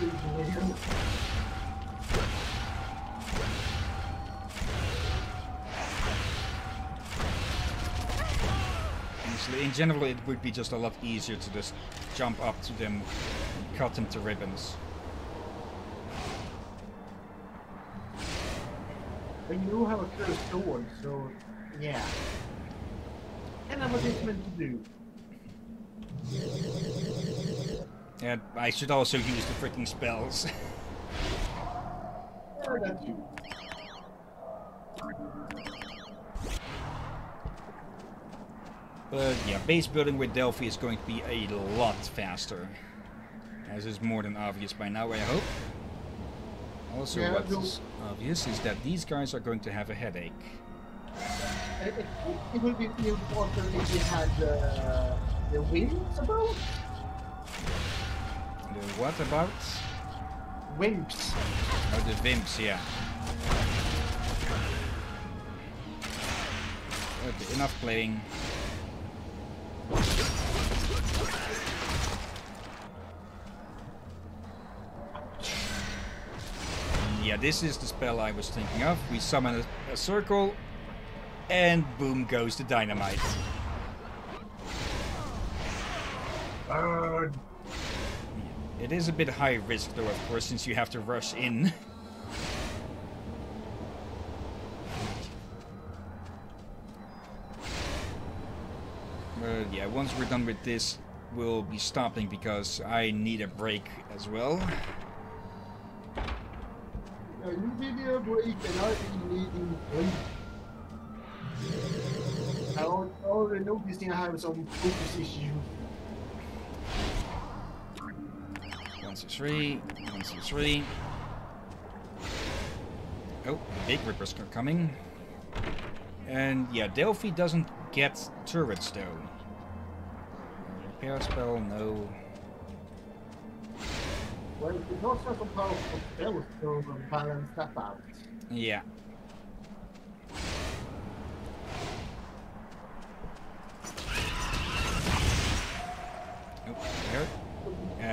Honestly, in general, it would be just a lot easier to just jump up to them and cut them to ribbons. But you do have a cursed sword, so yeah. And that's what it's meant to do. And I should also use the freaking spells. Or that too. but yeah, base building with Delphi is going to be a lot faster. As is more than obvious by now, I hope. Also, Yeah, what is obvious is that these guys are going to have a headache. It, it, it would be important if you had uh, the wings about? The what about? Wimps. Oh, the Vimps, yeah. Okay, enough playing. Yeah, this is the spell I was thinking of. We summon a, a circle, and boom goes the dynamite. Burn. It is a bit high risk though, of course, since you have to rush in. [laughs] but yeah, once we're done with this, we'll be stopping because I need a break as well. Need a break and I'm needing break. I already noticed I have some focus issues. 163, 163. Oh, Big Ripper's coming. And yeah, Delphi doesn't get turrets though. Repair spell, no. Well, it's also supposed to still balance that out. Yeah.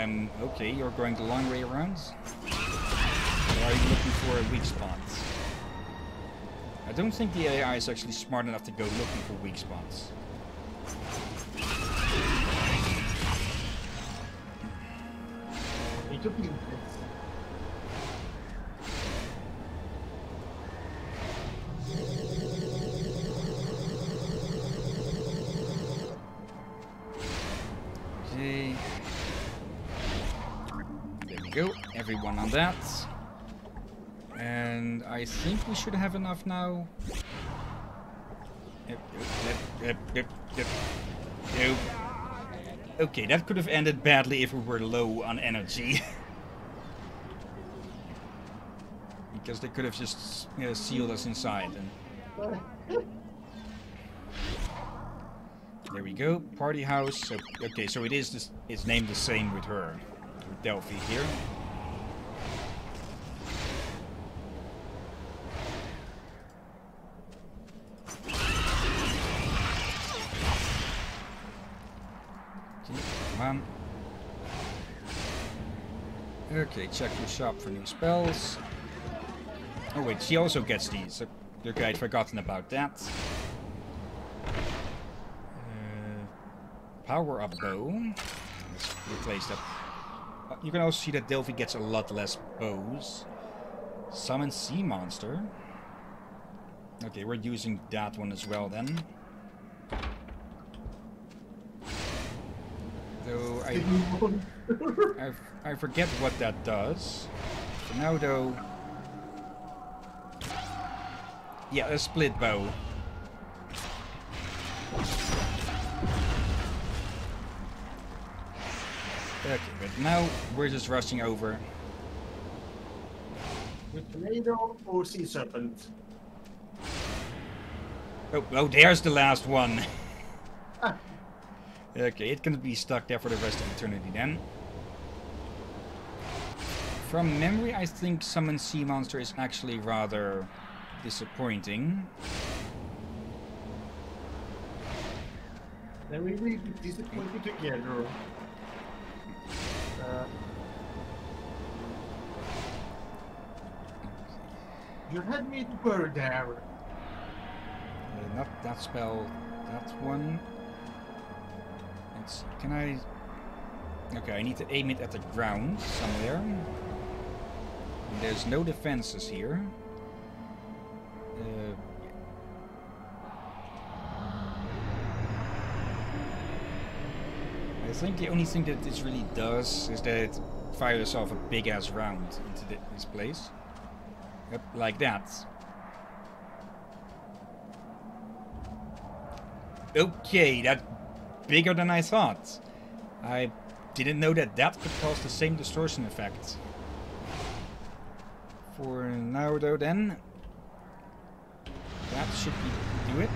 Um, okay, you're going the long way around. Or are you looking for a weak spot? I don't think the AI is actually smart enough to go looking for weak spots. It Everyone on that. And I think we should have enough now. Okay, that could have ended badly if we were low on energy. [laughs] because they could have just you know, sealed us inside. And there we go. Party house. So, okay, so it is this. It's named the same with her, with Delphi here. Okay, come on. Okay, check your shop for new spells. Oh wait, she also gets these. Okay, I'd forgotten about that. Uh, power up bow. Let's replace that. Uh, You can also see that Delphi gets a lot less bows. Summon sea monster. Okay, we're using that one as well then. Though I forget what that does. For now though... Yeah, a split bow. Okay, but now we're just rushing over. With tornado or sea serpent. Oh, oh, there's the last one. Ah. Okay, it can be stuck there for the rest of eternity then. From memory, I think Summon Sea Monster is actually rather disappointing. Then we will be disappointed together. Uh, you had me to burn there. Uh, not that spell, that one. Can I... Okay, I need to aim it at the ground somewhere. There's no defenses here. Uh, I think the only thing that this really does is that it fires off a big ass round into the, this place. Yep, like that. Okay, that's bigger than I thought. I didn't know that that could cause the same distortion effect. For now though then, that should be, do it.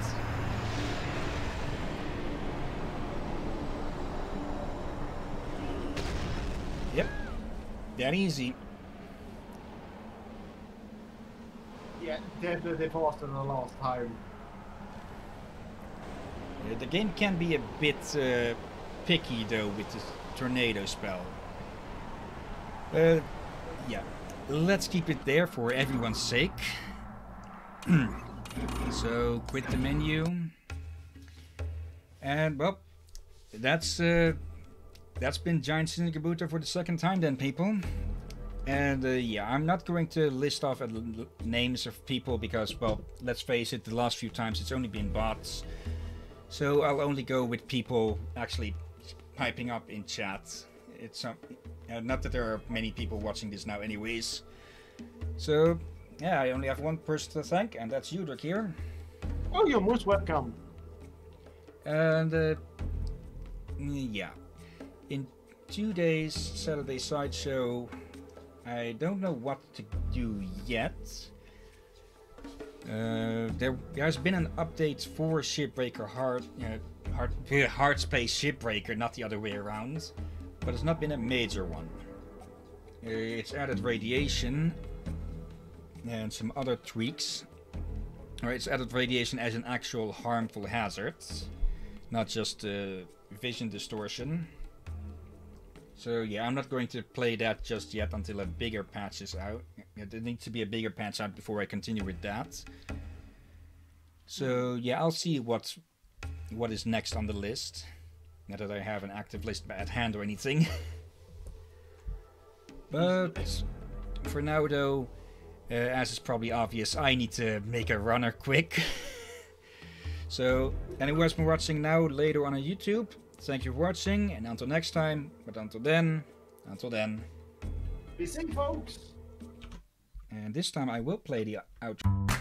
Yep, that easy. Yeah, definitely faster than the last time. Uh, the game can be a bit uh, picky though with the tornado spell. Uh, yeah, let's keep it there for everyone's sake. [clears throat] so quit the menu, and well, that's uh, that's been Giants Citizen Kabuto for the second time, then, people. And uh, yeah, I'm not going to list off names of people because, well, let's face it, the last few times it's only been bots. So I'll only go with people actually piping up in chat. It's um, uh, not that there are many people watching this now, anyways. So, yeah, I only have one person to thank, and that's you, here. Oh, you're most welcome. And, uh, yeah. In two days, Saturday Sideshow, I don't know what to do yet. Uh, there has been an update for Shipbreaker Hard, uh, hard, hard Space Shipbreaker, not the other way around, but it's not been a major one. It's added radiation and some other tweaks. Or it's added radiation as an actual harmful hazard, not just uh, vision distortion. So yeah, I'm not going to play that just yet until a bigger patch is out. There needs to be a bigger patch out before I continue with that. So yeah, I'll see what what is next on the list. Not that I have an active list at hand or anything. [laughs] but for now though, uh, as is probably obvious, I need to make a runner quick. [laughs] so anyone who's been watching now later on, on YouTube, Thank you for watching, and until next time, but until then, until then. Be safe, folks! And this time I will play the outro.